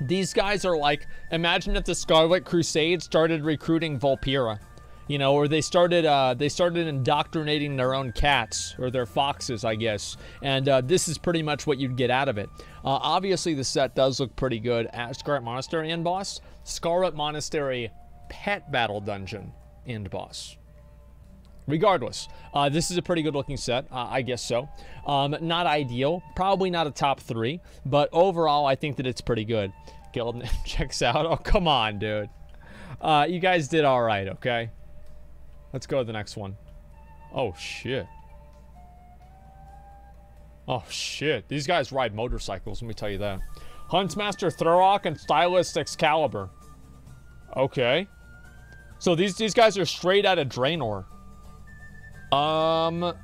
these guys are like, imagine if the Scarlet Crusade started recruiting Vulpera, you know, or they started uh, they started indoctrinating their own cats or their foxes, I guess. And uh, this is pretty much what you'd get out of it. Uh, obviously, the set does look pretty good at Scarlet Monastery end boss, Scarlet Monastery pet battle dungeon end boss. Regardless, uh, this is a pretty good looking set. Uh, I guess so. Um, not ideal. Probably not a top three. But overall, I think that it's pretty good. Guild checks out. Oh, come on, dude. Uh, you guys did all right, okay? Let's go to the next one. Oh, shit. Oh, shit. These guys ride motorcycles, let me tell you that. Huntsmaster Thurrock and Stylist Excalibur. Okay. So these, these guys are straight out of Draenor. Um,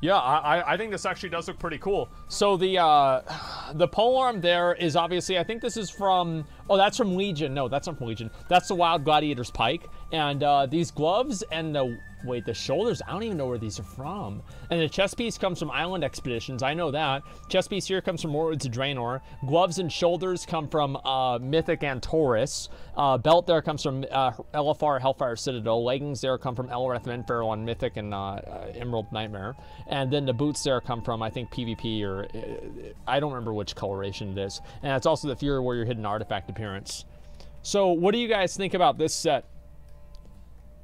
yeah, I, I think this actually does look pretty cool. So the uh, the polearm there is obviously, I think this is from, oh, that's from Legion. No, that's not from Legion. That's the Wild Gladiator's Pike. And uh, these gloves and the Wait, the shoulders, I don't even know where these are from. And the chest piece comes from Island Expeditions, I know that. Chest piece here comes from Warlords of Draenor. Gloves and shoulders come from uh, Mythic Antorus. Uh, belt there comes from uh, LFR Hellfire Citadel. Leggings there come from Elerethe Renferal on Mythic and uh, uh, Emerald Nightmare. And then the boots there come from, I think, PvP or I don't remember which coloration it is. And it's also the Fury Warrior Hidden Artifact appearance. So, what do you guys think about this set?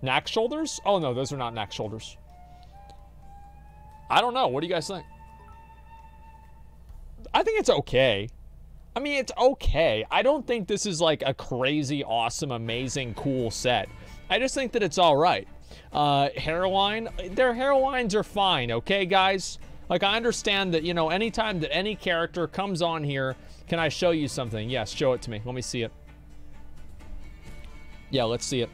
Naxx shoulders? Oh no, those are not Naxx shoulders. I don't know. What do you guys think? I think it's okay. I mean, it's okay. I don't think this is like a crazy, awesome, amazing, cool set. I just think that it's all right. Uh, hairline, their hairlines are fine, okay, guys? Like, I understand that, you know, anytime that any character comes on here, can I show you something? Yes, show it to me. Let me see it. Yeah, let's see it.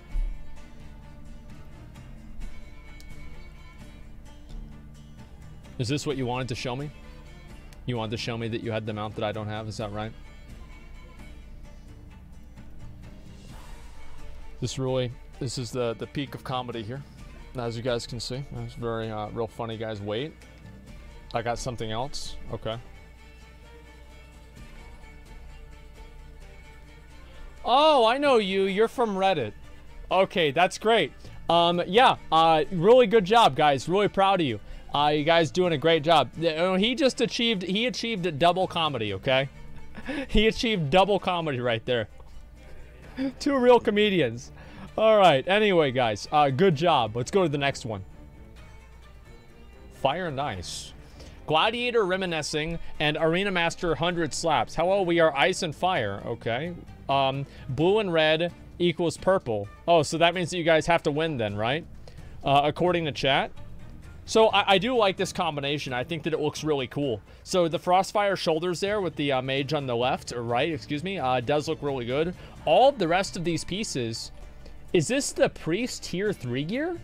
Is this what you wanted to show me? You wanted to show me that you had the mount that I don't have, is that right? This really, this is the, the peak of comedy here. As you guys can see, it's very, uh, real funny, guys. Wait, I got something else. Okay. Oh, I know you. You're from Reddit. Okay, that's great. Um, yeah, uh, really good job, guys. Really proud of you. Uh, you guys doing a great job. He just achieved, he achieved a double comedy, okay? he achieved double comedy right there. Two real comedians. All right. Anyway, guys, uh, good job. Let's go to the next one. Fire and Ice. Gladiator Reminiscing and Arena Master 100 Slaps. Hello, we are Ice and Fire. Okay. Um, blue and red equals purple. Oh, so that means that you guys have to win then, right? Uh, according to chat. So I, I, do like this combination. I think that it looks really cool. So the Frostfire shoulders there with the uh, mage on the left, or right, excuse me, uh, does look really good. All the rest of these pieces, is this the Priest Tier 3 gear?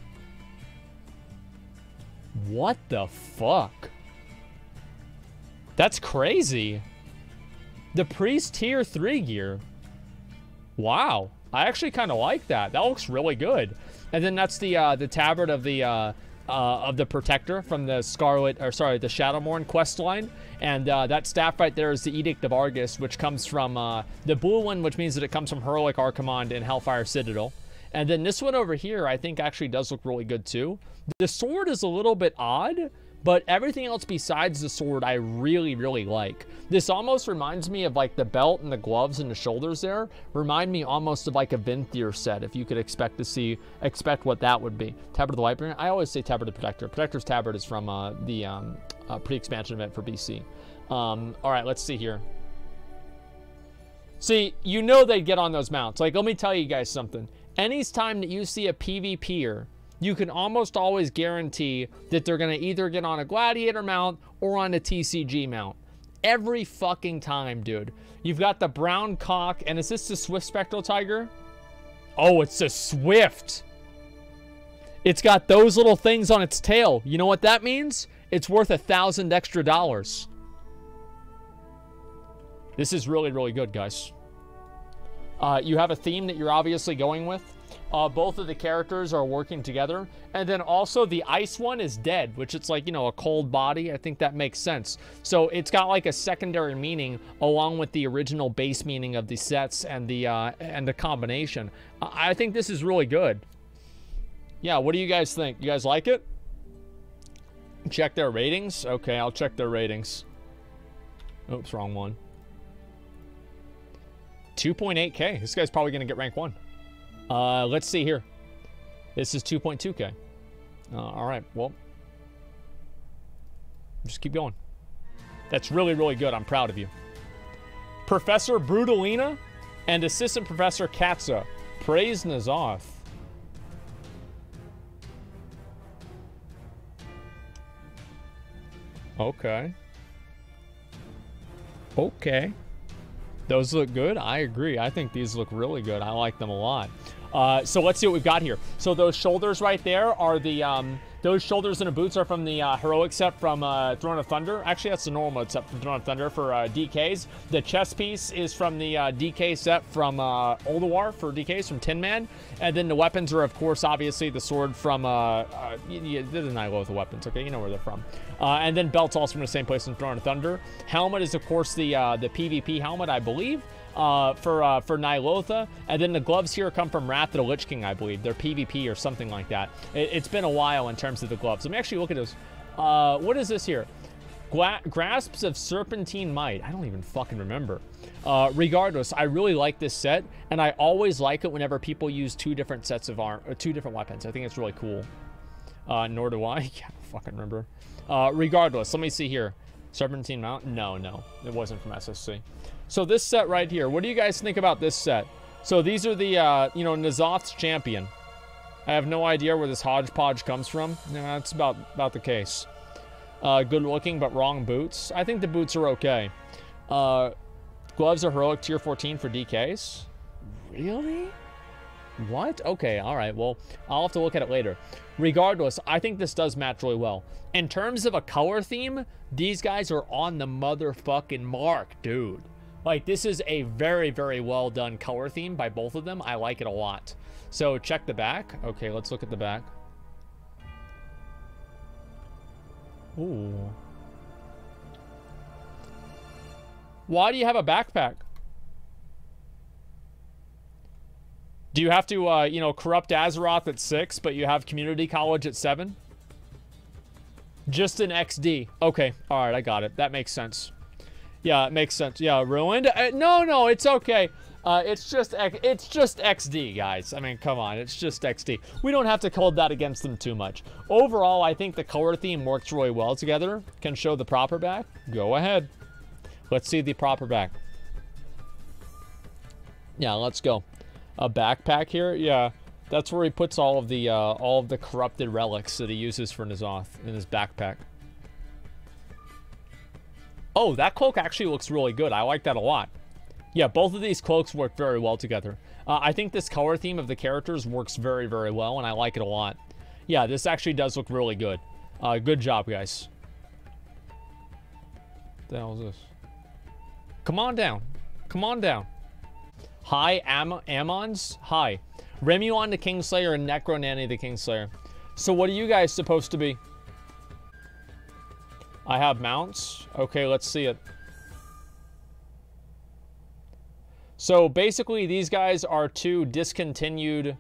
What the fuck? That's crazy. The Priest Tier 3 gear. Wow. I actually kind of like that. That looks really good. And then that's the uh, the tabard of the uh, of the Protector from the Scarlet, or sorry, the Shadowmourne quest line. And uh, that staff right there is the Edict of Argus, which comes from uh, the blue one, which means that it comes from Heroic Archimonde in Hellfire Citadel. And then this one over here, I think actually does look really good too. The sword is a little bit odd, but everything else besides the sword, I really, really like. This almost reminds me of like the belt and the gloves and the shoulders there. Remind me almost of like a Venthyr set, if you could expect to see, expect what that would be. Tabard of the Lightbringer. I always say Tabard of the Protector. Protector's Tabard is from uh, the um, uh, pre-expansion event for BC. Um, all right, let's see here. See, you know they'd get on those mounts. Like, let me tell you guys something. Anytime that you see a PvPer you can almost always guarantee that they're going to either get on a Gladiator mount or on a TCG mount. Every fucking time, dude. You've got the brown cock, and is this the Swift Spectral Tiger? Oh, it's a Swift. It's got those little things on its tail. You know what that means? It's worth a thousand extra dollars. This is really, really good, guys. Uh, you have a theme that you're obviously going with. Uh, both of the characters are working together. And then also the ice one is dead, which it's like, you know, a cold body. I think that makes sense. So it's got like a secondary meaning along with the original base meaning of the sets and the, uh, and the combination. I think this is really good. Yeah, what do you guys think? You guys like it? Check their ratings? Okay, I'll check their ratings. Oops, wrong one. 2.8k. This guy's probably going to get rank 1. Uh, let's see here. This is 2.2k. Uh, all right, well, just keep going. That's really, really good. I'm proud of you. Professor Brutalina and Assistant Professor Katza. Praise N'Zoth. Okay. Okay. Those look good. I agree. I think these look really good. I like them a lot. Uh, so let's see what we've got here. So those shoulders right there are the, um, those shoulders and the boots are from the uh, heroic set from uh, Throne of Thunder. Actually, that's the normal set from Throne of Thunder for uh, DKs. The chest piece is from the uh, DK set from uh, Ulduar for DKs from Tin Man. And then the weapons are, of course, obviously the sword from, uh, uh, you, this is not the weapons, okay? You know where they're from. Uh, and then belts also from the same place in Throne of Thunder. Helmet is, of course, the, uh, the PvP helmet, I believe uh, for uh, for Ny'alotha, and then the gloves here come from Wrath of the Lich King, I believe. They're PvP or something like that. It, has been a while in terms of the gloves. Let me actually look at this. Uh, what is this here? Gla Grasps of Serpentine Might. I don't even fucking remember. Uh, regardless, I really like this set, and I always like it whenever people use two different sets of arm, or two different weapons. I think it's really cool. Uh, nor do I. I can't fucking remember. Uh, regardless, let me see here. Serpentine Mount? No, no. It wasn't from SSC. So this set right here, what do you guys think about this set? So these are the, uh, you know, N'Zoth's champion. I have no idea where this hodgepodge comes from. That's about, about the case. Uh, good looking, but wrong boots. I think the boots are okay. Uh, gloves are heroic tier 14 for DKs. Really? What? Okay, all right. Well, I'll have to look at it later. Regardless, I think this does match really well. In terms of a color theme, these guys are on the motherfucking mark, dude. Like, this is a very, very well done color theme by both of them. I like it a lot. So, check the back. Okay, let's look at the back. Ooh. Why do you have a backpack? Do you have to, uh, you know, corrupt Azeroth at 6, but you have community college at 7? Just an XD. Okay, all right, I got it. That makes sense. Yeah, it makes sense. Yeah, ruined. Uh, no, no, it's okay. Uh, it's just it's just XD, guys. I mean, come on, it's just XD. We don't have to hold that against them too much. Overall, I think the color theme works really well together. Can show the proper back. Go ahead. Let's see the proper back. Yeah, let's go. A backpack here. Yeah, that's where he puts all of the uh, all of the corrupted relics that he uses for N'Zoth in his backpack. Oh, that cloak actually looks really good. I like that a lot. Yeah, both of these cloaks work very well together. Uh, I think this color theme of the characters works very, very well, and I like it a lot. Yeah, this actually does look really good. Uh, good job, guys. What the hell is this? Come on down. Come on down. Hi, Am Ammons. Hi. Remuon the Kingslayer and Necro Nanny the Kingslayer. So what are you guys supposed to be? I have mounts. Okay, let's see it. So basically, these guys are two discontinued.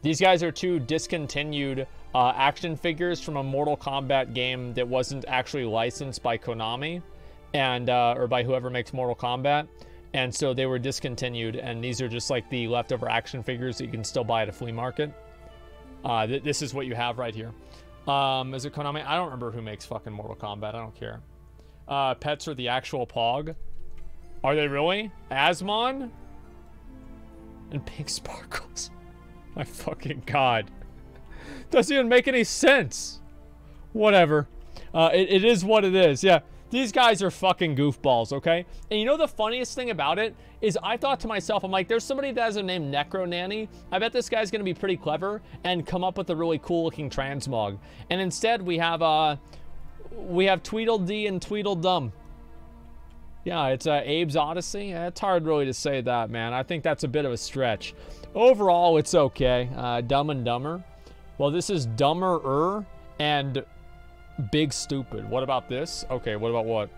These guys are two discontinued uh, action figures from a Mortal Kombat game that wasn't actually licensed by Konami, and uh, or by whoever makes Mortal Kombat, and so they were discontinued. And these are just like the leftover action figures that you can still buy at a flea market. Uh, th this is what you have right here. Um, is it Konami? I don't remember who makes fucking Mortal Kombat. I don't care. Uh, pets are the actual Pog. Are they really? Asmon? And pink sparkles. My fucking god. Doesn't even make any sense. Whatever. Uh, it, it is what it is. Yeah. These guys are fucking goofballs, okay? And you know the funniest thing about it is I thought to myself, I'm like, there's somebody that has a name Necro Nanny. I bet this guy's gonna be pretty clever and come up with a really cool looking transmog. And instead we have uh we have Tweedledee and Tweedledum. Yeah, it's uh, Abe's Oddysee. it's hard really to say that, man. I think that's a bit of a stretch. Overall, it's okay. Uh, Dumb and Dumber. Well, this is Dumber-er and Big Stupid. What about this? Okay, what about what?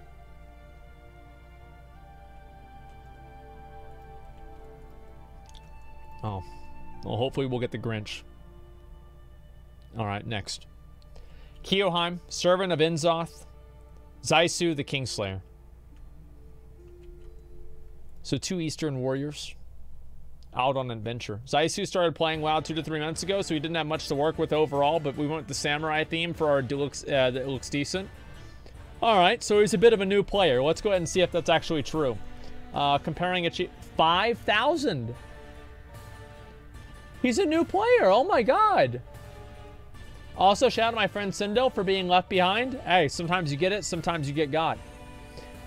Oh. Well, hopefully we'll get the Grinch. All right, next. Keohime, servant of N'Zoth. Zaisu, the Kingslayer. So two Eastern Warriors out on adventure. Zaisu started playing WoW two to three months ago, so he didn't have much to work with overall, but we went the samurai theme for our deluxe, uh, that looks decent. All right, so he's a bit of a new player. Let's go ahead and see if that's actually true. Uh, comparing it, 5,000. He's a new player. Oh my god. Also, shout out to my friend Sindo for being left behind. Hey, sometimes you get it, sometimes you get God.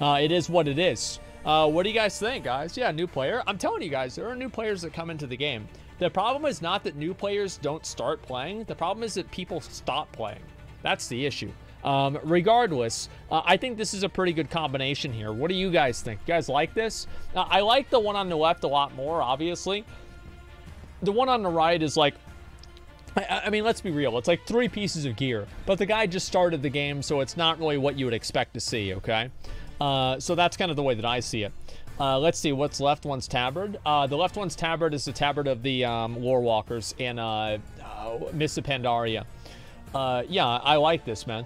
Uh, it is what it is. Uh, what do you guys think, guys? Yeah, new player. I'm telling you guys, there are new players that come into the game. The problem is not that new players don't start playing. The problem is that people stop playing. That's the issue. Um, regardless, uh, I think this is a pretty good combination here. What do you guys think? You guys like this? Uh, I like the one on the left a lot more, obviously. The one on the right is like I, I, mean, let's be real. It's like three pieces of gear, but the guy just started the game, so it's not really what you would expect to see, okay? Uh, so that's kind of the way that I see it. Uh, let's see, what's left one's tabard? Uh, the left one's tabard is the tabard of the um, Lore Walkers in uh, uh, Pandaria. Uh, yeah, I like this, man.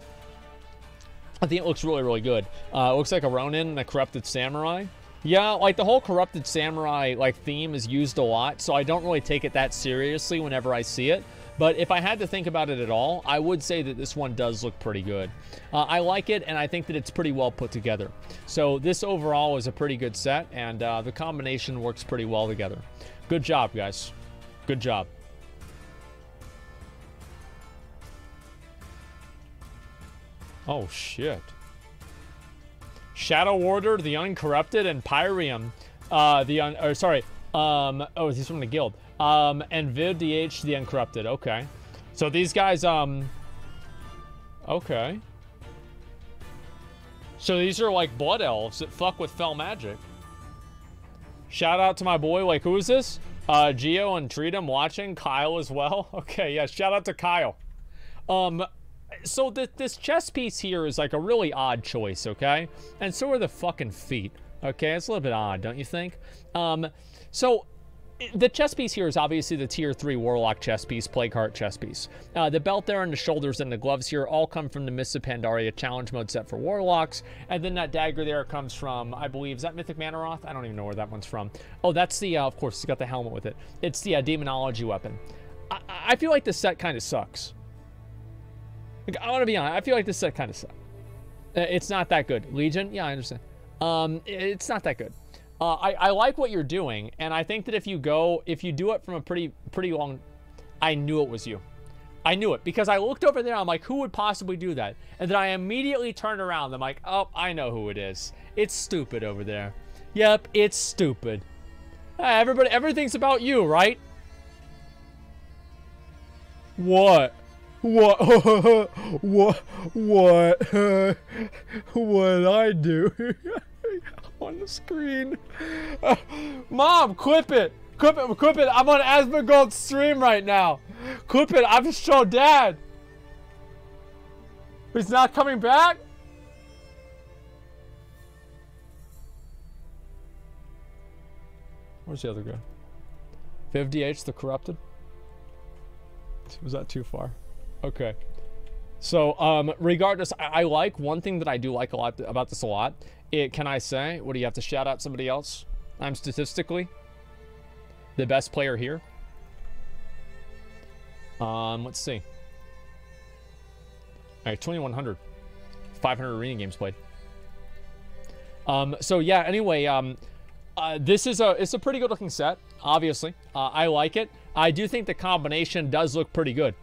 I think it looks really, really good. Uh, it looks like a Ronin and a Corrupted Samurai. Yeah, like the whole Corrupted Samurai like theme is used a lot, so I don't really take it that seriously whenever I see it. But if I had to think about it at all, I would say that this one does look pretty good. Uh, I like it, and I think that it's pretty well put together. So this overall is a pretty good set, and uh, the combination works pretty well together. Good job, guys. Good job. Oh, shit. Shadow Warder, the Uncorrupted, and Pyrium, uh, the un- or sorry, um, oh, he's from the guild. Um, and Vid DH, the Uncorrupted. Okay. So these guys, um, okay. So these are like blood elves that fuck with fel magic. Shout out to my boy, like, who is this? Uh, Geo and Treatum watching, Kyle as well. Okay, yeah, shout out to Kyle. Um, so th this chest piece here is like a really odd choice, okay? And so are the fucking feet, okay? It's a little bit odd, don't you think? Um, so the chest piece here is obviously the tier 3 warlock chest piece plague heart chest piece. Uh, the belt there and the shoulders and the gloves here all come from the mists of pandaria challenge mode set for warlocks. And then that dagger there comes from i believe is that mythic Mannoroth i don't even know where that one's from. Oh that's the uh, of course it's got the helmet with it. It's the uh, demonology weapon. I, I feel like this set kind of sucks. Like, i want to be honest i feel like this set kind of sucks. Uh, it's not that good. Legion? Yeah i understand. Um, it's not that good uh, I, I like what you're doing, and I think that if you go, if you do it from a pretty pretty long, I knew it was you. I knew it because I looked over there. I'm like, who would possibly do that? And then I immediately turned around. I'm like, oh, I know who it is. It's stupid over there. Yep, it's stupid. everybody, everything's about you, right? What? What? what? What? what I do? on the screen. Uh, Mom, clip it. Clip it. Clip it. I'm on Asmongold's stream right now. Clip it. I'm just show Dad. He's not coming back? Where's the other guy? Viv DH, the corrupted? Was that too far? Okay. So, um, regardless, I, I, like one thing that I do like a lot about this a lot it, can I say, what do you have to shout out somebody else? I'm statistically the best player here. Um, let's see. All right, 2100, 500 arena games played. Um, so yeah. Anyway, um, uh, this is a it's a pretty good looking set. Obviously, uh, I like it. I do think the combination does look pretty good.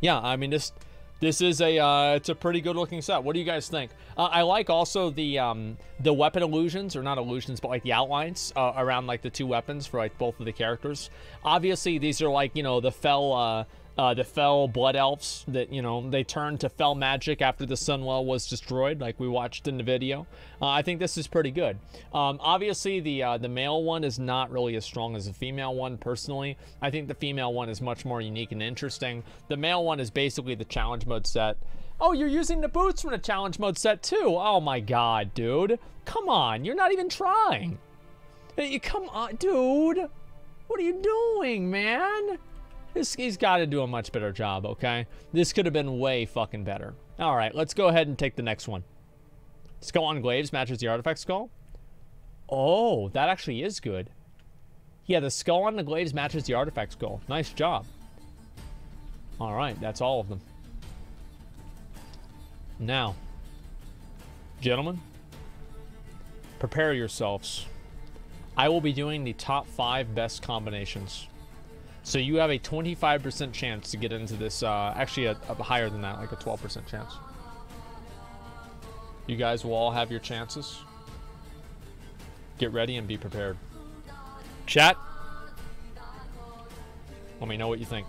Yeah, I mean this this is a uh, it's a pretty good looking set. What do you guys think? Uh, I like also the um, the weapon illusions or not illusions, but like the outlines uh, around like the two weapons for like both of the characters. Obviously, these are like you know the fel uh, the fel blood elves that you know they turned to fel magic after the sunwell was destroyed like we watched in the video. Uh, i think this is pretty good. Um, obviously the uh, the male one is not really as strong as the female one personally. I think the female one is much more unique and interesting. The male one is basically the challenge mode set. Oh you're using the boots from the challenge mode set too. Oh my god dude. Come on. You're not even trying. You come on dude. What are you doing man this, he's got to do a much better job, okay? This could have been way fucking better. All right, let's go ahead and take the next one. Skull on Glaives matches the Artifact Skull. Oh, that actually is good. Yeah, the Skull on the Glaives matches the Artifact Skull. Nice job. All right, that's all of them. Now, gentlemen, prepare yourselves. I will be doing the top five best combinations. So you have a 25% chance to get into this, uh, actually a, a higher than that, like a 12% chance. You guys will all have your chances. Get ready and be prepared. Chat, let me know what you think.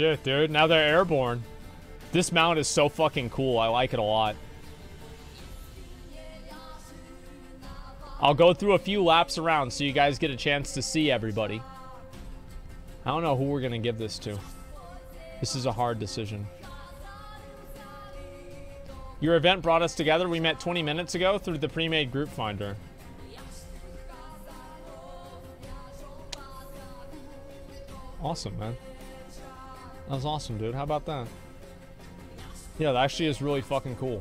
Shit, dude. Now they're airborne. This mount is so fucking cool. I like it a lot. I'll go through a few laps around so you guys get a chance to see everybody. I don't know who we're going to give this to. This is a hard decision. Your event brought us together. We met 20 minutes ago through the pre-made group finder. Awesome, man. That was awesome, dude. How about that? Yeah, that actually is really fucking cool.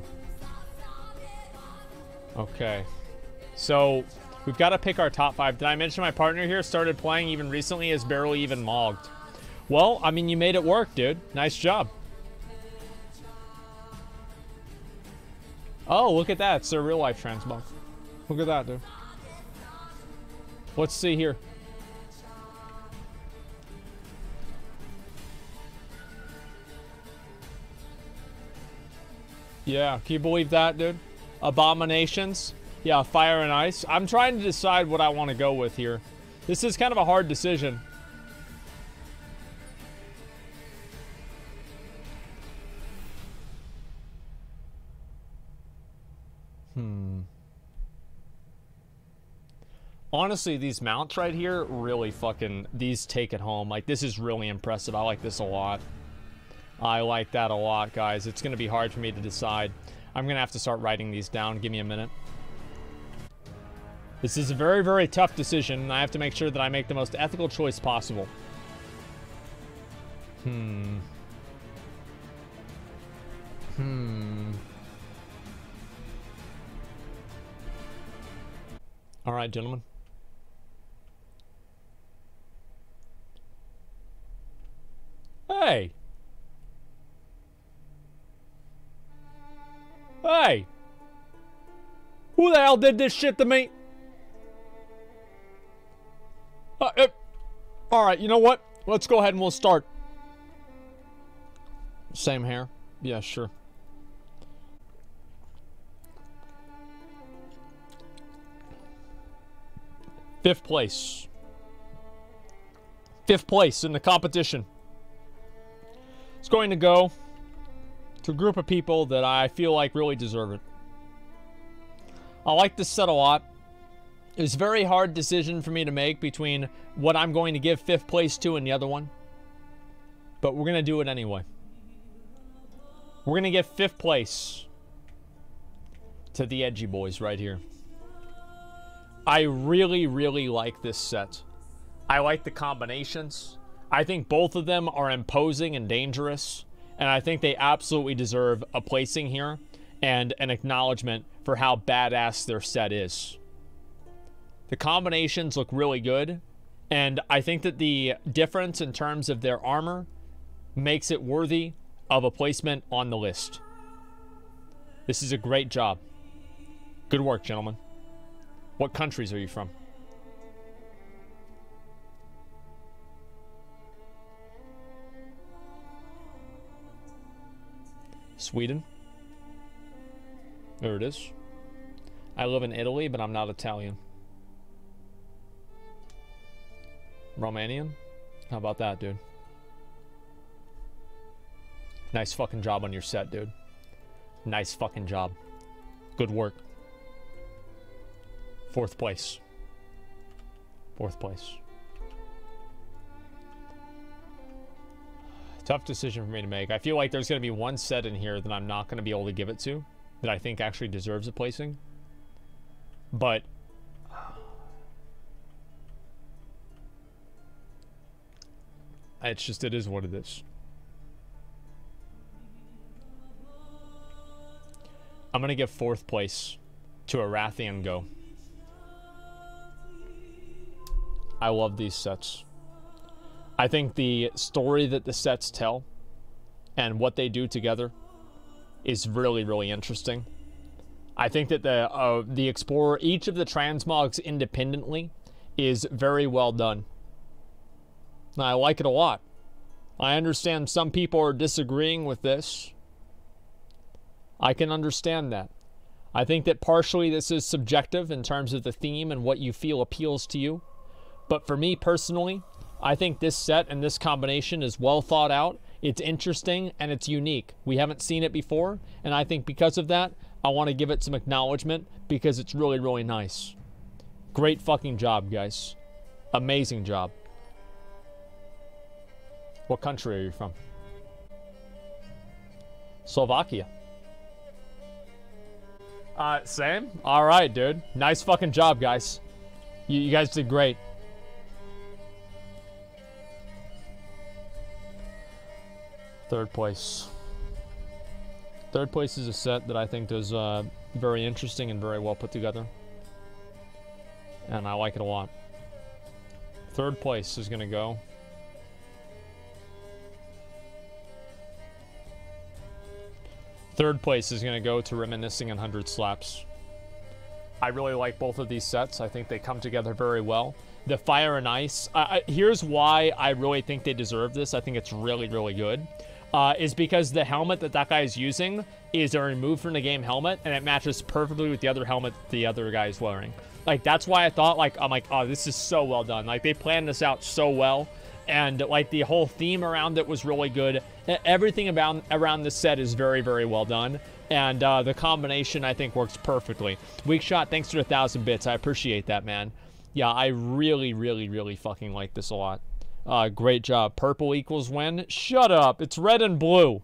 Okay. So, we've got to pick our top five. Did I mention my partner here started playing even recently is barely even mogged? Well, I mean, you made it work, dude. Nice job. Oh, look at that. It's a real life transmog. Look at that, dude. Let's see here. Yeah, can you believe that, dude? Abominations. Yeah, fire and ice. I'm trying to decide what I want to go with here. This is kind of a hard decision. Hmm. Honestly, these mounts right here really fucking, these take it home. Like, this is really impressive. I like this a lot. I like that a lot, guys. It's going to be hard for me to decide. I'm going to have to start writing these down. Give me a minute. This is a very, very tough decision, I have to make sure that I make the most ethical choice possible. Hmm. Hmm. All right, gentlemen. Hey. Hey. Who the hell did this shit to me? Uh, uh, all right, you know what? Let's go ahead and we'll start. Same hair? Yeah, sure. Fifth place. Fifth place in the competition. It's going to go to a group of people that I feel like really deserve it. I like this set a lot. It was a very hard decision for me to make between what I'm going to give fifth place to and the other one. But we're going to do it anyway. We're going to give fifth place to the Edgy Boys right here. I really, really like this set. I like the combinations. I think both of them are imposing and dangerous. And I think they absolutely deserve a placing here and an acknowledgement for how badass their set is. The combinations look really good. And I think that the difference in terms of their armor makes it worthy of a placement on the list. This is a great job. Good work, gentlemen. What countries are you from? Sweden. There it is. I live in Italy, but I'm not Italian. Romanian? How about that, dude? Nice fucking job on your set, dude. Nice fucking job. Good work. Fourth place. Fourth place. Tough decision for me to make. I feel like there's going to be one set in here that I'm not going to be able to give it to that I think actually deserves a placing. But it's just it is what it is. I'm going to give fourth place to a Rathian Go. I love these sets. I think the story that the sets tell and what they do together is really, really interesting. I think that the uh, the Explorer, each of the transmogs independently, is very well done. I like it a lot. I understand some people are disagreeing with this. I can understand that. I think that partially this is subjective in terms of the theme and what you feel appeals to you. But for me personally, I think this set and this combination is well thought out. It's interesting and it's unique. We haven't seen it before, and I think because of that, I want to give it some acknowledgement because it's really, really nice. Great fucking job, guys. Amazing job. What country are you from? Slovakia. Uh, same? Alright, dude. Nice fucking job, guys. You, you guys did great. Third place. Third place is a set that I think is uh, very interesting and very well put together. And I like it a lot. Third place is going to go. Third place is going to go to Reminiscing and 100 Slaps. I really like both of these sets. I think they come together very well. The Fire and Ice, here's why I really think they deserve this. I think it's really, really good uh, is because the helmet that that guy is using is a removed from the game helmet, and it matches perfectly with the other helmet the other guy is wearing. Like that's why I thought like I'm like oh this is so well done. Like they planned this out so well, and like the whole theme around it was really good. Everything about around the set is very very well done. And uh, the combination, I think, works perfectly. Weak shot, thanks to a thousand bits. I appreciate that, man. Yeah, I really, really, really fucking like this a lot. Uh, great job. Purple equals win. Shut up. It's red and blue.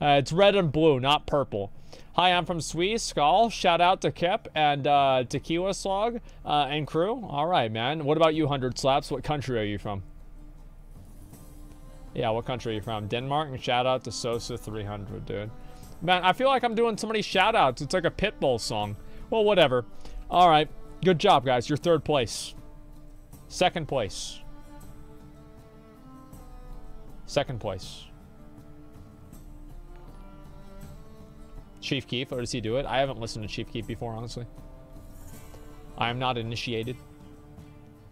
Uh, it's red and blue, not purple. Hi, I'm from Sweet Skull. Shout out to Kip and uh, Tequila Slog uh, and crew. All right, man. What about you, 100 Slaps? What country are you from? Yeah, what country are you from? Denmark? And shout out to Sosa 300, dude. Man, I feel like I'm doing so many shout outs. It's like a Pitbull song. Well, whatever. All right. Good job, guys. You're third place. Second place. Second place. Chief Keef, or does he do it? I haven't listened to Chief Keef before, honestly. I am not initiated.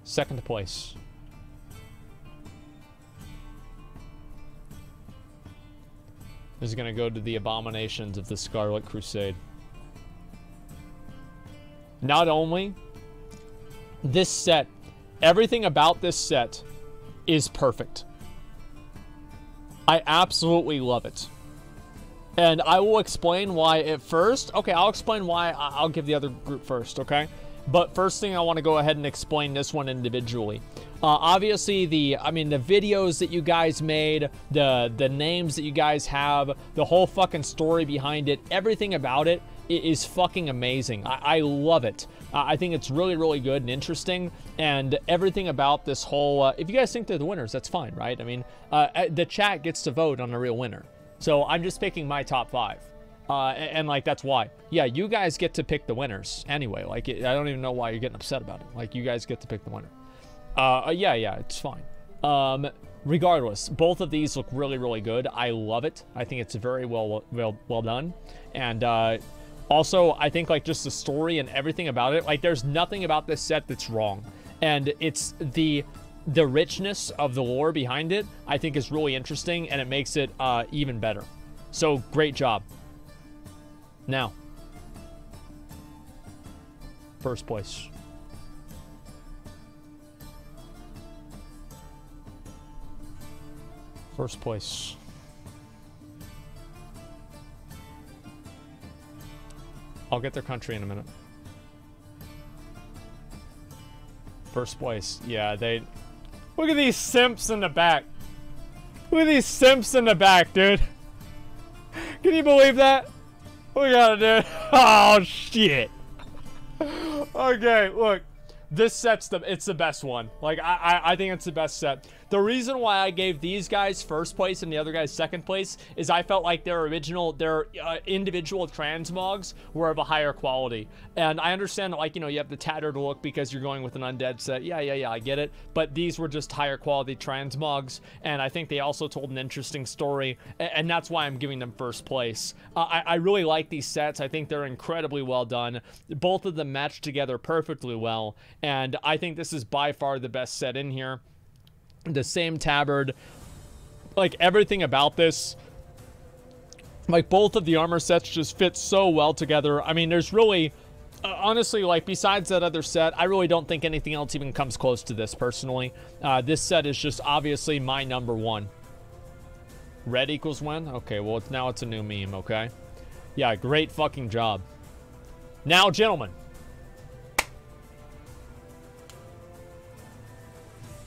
Second place. This is going to go to the abominations of the Scarlet Crusade. Not only this set, everything about this set is perfect. I absolutely love it. And I will explain why at first. Okay, I'll explain why. I'll give the other group first, okay? But first thing, I want to go ahead and explain this one individually. Uh, obviously, the I mean the videos that you guys made, the the names that you guys have, the whole fucking story behind it, everything about it is fucking amazing. I, I love it. Uh, I think it's really really good and interesting, and everything about this whole. Uh, if you guys think they're the winners, that's fine, right? I mean, uh, uh, the chat gets to vote on a real winner. So I'm just picking my top five. Uh, and, and, like that's why. Yeah, you guys get to pick the winners anyway. Like it, I don't even know why you're getting upset about it. Like you guys get to pick the winner. Uh, yeah, yeah, it's fine. Um, regardless, both of these look really, really good. I love it. I think it's very well, well, well done. And uh, also, I think like just the story and everything about it. Like, there's nothing about this set that's wrong. And it's the the richness of the lore behind it. I think is really interesting, and it makes it uh, even better. So great job. Now, first place. First place. I'll get their country in a minute. First place. Yeah, they... Look at these simps in the back. Look at these simps in the back, dude. Can you believe that? We gotta do. Oh shit. okay, look. This set's the it's the best one. Like I, I I think it's the best set. The reason why I gave these guys first place and the other guys second place is I felt like their original, their uh, individual transmogs were of a higher quality. And I understand that, like, you know, you have the tattered look because you're going with an undead set. Yeah, yeah, yeah, I get it. But these were just higher quality transmogs. And I think they also told an interesting story. And that's why I'm giving them first place. Uh, I, I really like these sets. I think they're incredibly well done. Both of them match together perfectly well. And I think this is by far the best set in here the same tabard. Like everything about this, like both of the armor sets just fit so well together. I mean, there's really, uh, honestly, like besides that other set, I really don't think anything else even comes close to this personally. Uh, this set is just obviously my number one. Red equals win? Okay, well, it's, now it's a new meme, okay? Yeah, great fucking job. Now, gentlemen,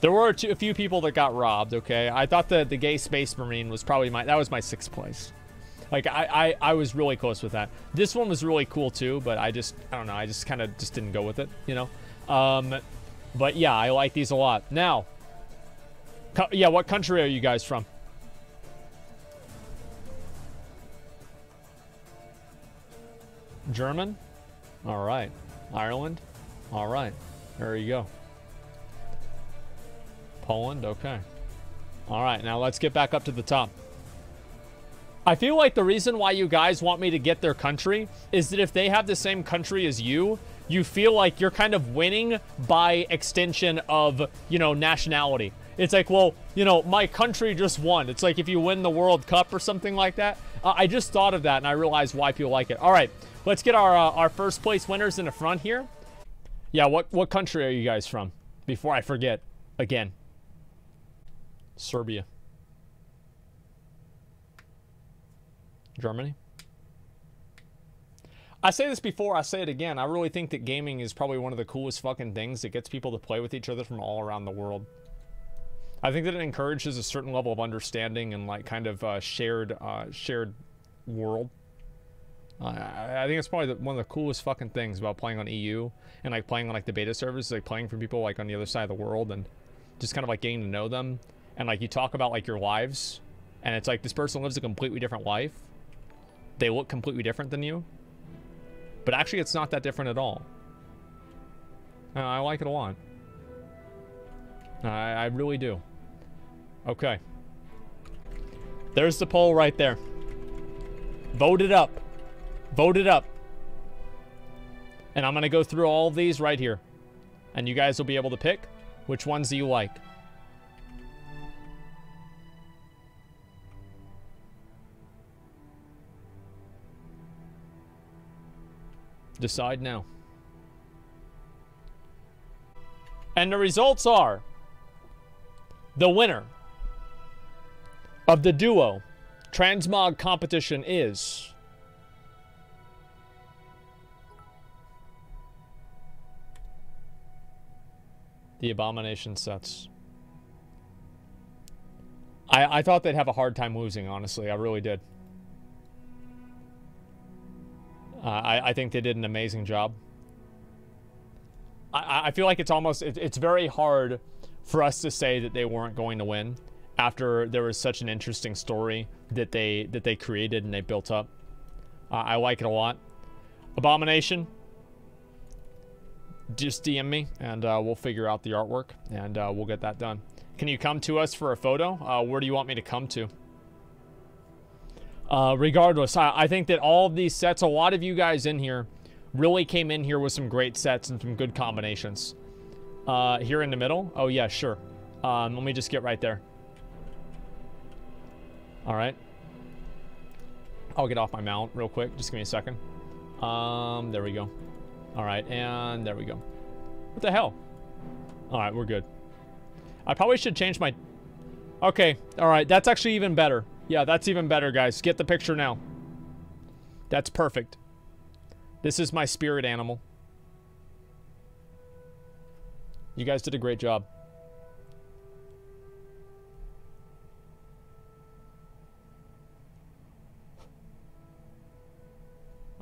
There were a, few people that got robbed, okay? I thought the, the gay space marine was probably my... That was my sixth place. Like, I, I, I was really close with that. This one was really cool, too, but I just... I don't know. I just kind of just didn't go with it, you know? Um, but, yeah, I like these a lot. Now, yeah, what country are you guys from? German? All right. Ireland? All right. There you go. Poland? Okay. All right, now let's get back up to the top. I feel like the reason why you guys want me to get their country is that if they have the same country as you, you feel like you're kind of winning by extension of, you know, nationality. It's like, well, you know, my country just won. It's like if you win the World Cup or something like that. Uh, I just thought of that and I realized why people like it. All right, let's get our uh, our first place winners in the front here. Yeah, what what country are you guys from? Before I forget again. Serbia. Germany. I say this before, I say it again. I really think that gaming is probably one of the coolest fucking things that gets people to play with each other from all around the world. I think that it encourages a certain level of understanding and like kind of uh, shared uh, shared world. Uh, I, think it's probably the, one of the coolest fucking things about playing on EU and like playing on like the beta servers, like playing for people like on the other side of the world and just kind of like getting to know them. And like you talk about like your lives, and it's like this person lives a completely different life. They look completely different than you, but actually it's not that different at all. I like it a lot. I, I really do. Okay. There's the poll right there. Vote it up. Vote it up. And I'm to go through all of these right here. And you guys will be able to pick which ones do you like. Decide now. And the results are the winner of the duo transmog competition is the abomination sets. I I thought they'd have a hard time losing, honestly. I really did. Uh, I, I think they did an amazing job. I, I feel like it's almost, it, it's very hard for us to say that they weren't going to win after there was such an interesting story that they that they created and they built up. Uh, I like it a lot. Abomination. Just DM me and uh, we'll figure out the artwork and uh, we'll get that done. Can you come to us for a photo? Uh, where do you want me to come to? Uh, regardless, I, I think that all of these sets, a lot of you guys in here really came in here with some great sets and some good combinations. Uh, here in the middle? Oh, yeah, sure. Um, let me just get right there. All right. I'll get off my mount real quick. Just give me a second. Um, there we go. All right, and there we go. What the hell? All right, we're good. I probably should change my... Okay, all right, that's actually even better. Yeah, that's even better, guys. Get the picture now. That's perfect. This is my spirit animal. You guys did a great job.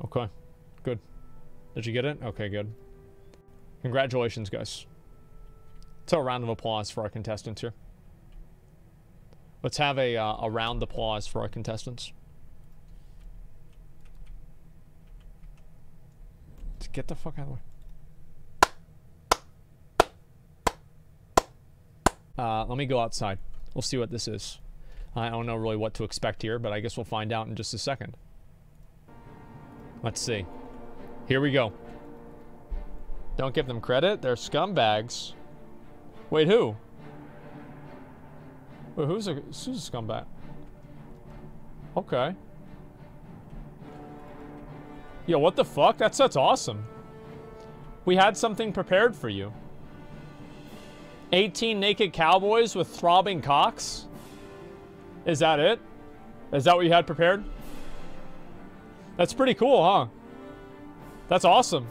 Okay, good. Did you get it? Okay, good. Congratulations, guys. So a round of applause for our contestants here. Let's have a, uh, a round applause for our contestants. Let's get the fuck out of the way. Uh, let me go outside. We'll see what this is. I don't know really what to expect here, but I guess we'll find out in just a second. Let's see. Here we go. Don't give them credit. They're scumbags. Wait, who? Wait, who's a, who's a scumbag? Okay. Yo, what the fuck? That's, that's awesome. We had something prepared for you. 18 naked cowboys with throbbing cocks? Is that it? Is that what you had prepared? That's pretty cool, huh? That's awesome.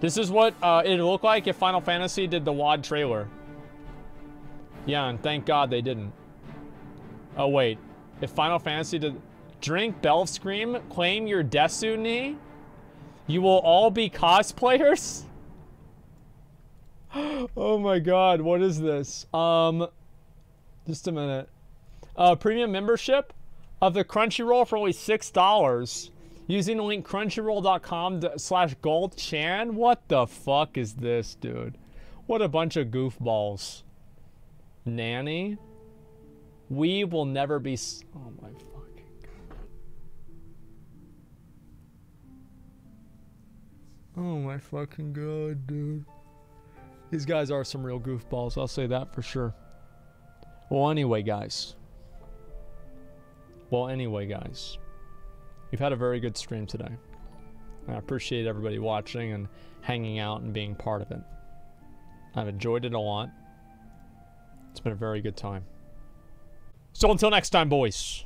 This is what uh, it'd look like if Final Fantasy did the WAD trailer. Yeah, and thank God they didn't. Oh, wait. If Final Fantasy did... Drink Belf Scream, claim your Desuni, you will all be cosplayers? oh my god, what is this? Um, just a minute. Uh, premium membership of the Crunchyroll for only $6 using the link crunchyroll.com slash goldchan. What the fuck is this, dude? What a bunch of goofballs. Nanny? We will never be... oh my fucking god. Oh my fucking god, dude. These guys are some real goofballs, I'll say that for sure. Well, anyway, guys. Well, anyway, guys. We've had a very good stream today. I appreciate everybody watching and hanging out and being part of it. I've enjoyed it a lot. It's been a very good time. So until next time, boys.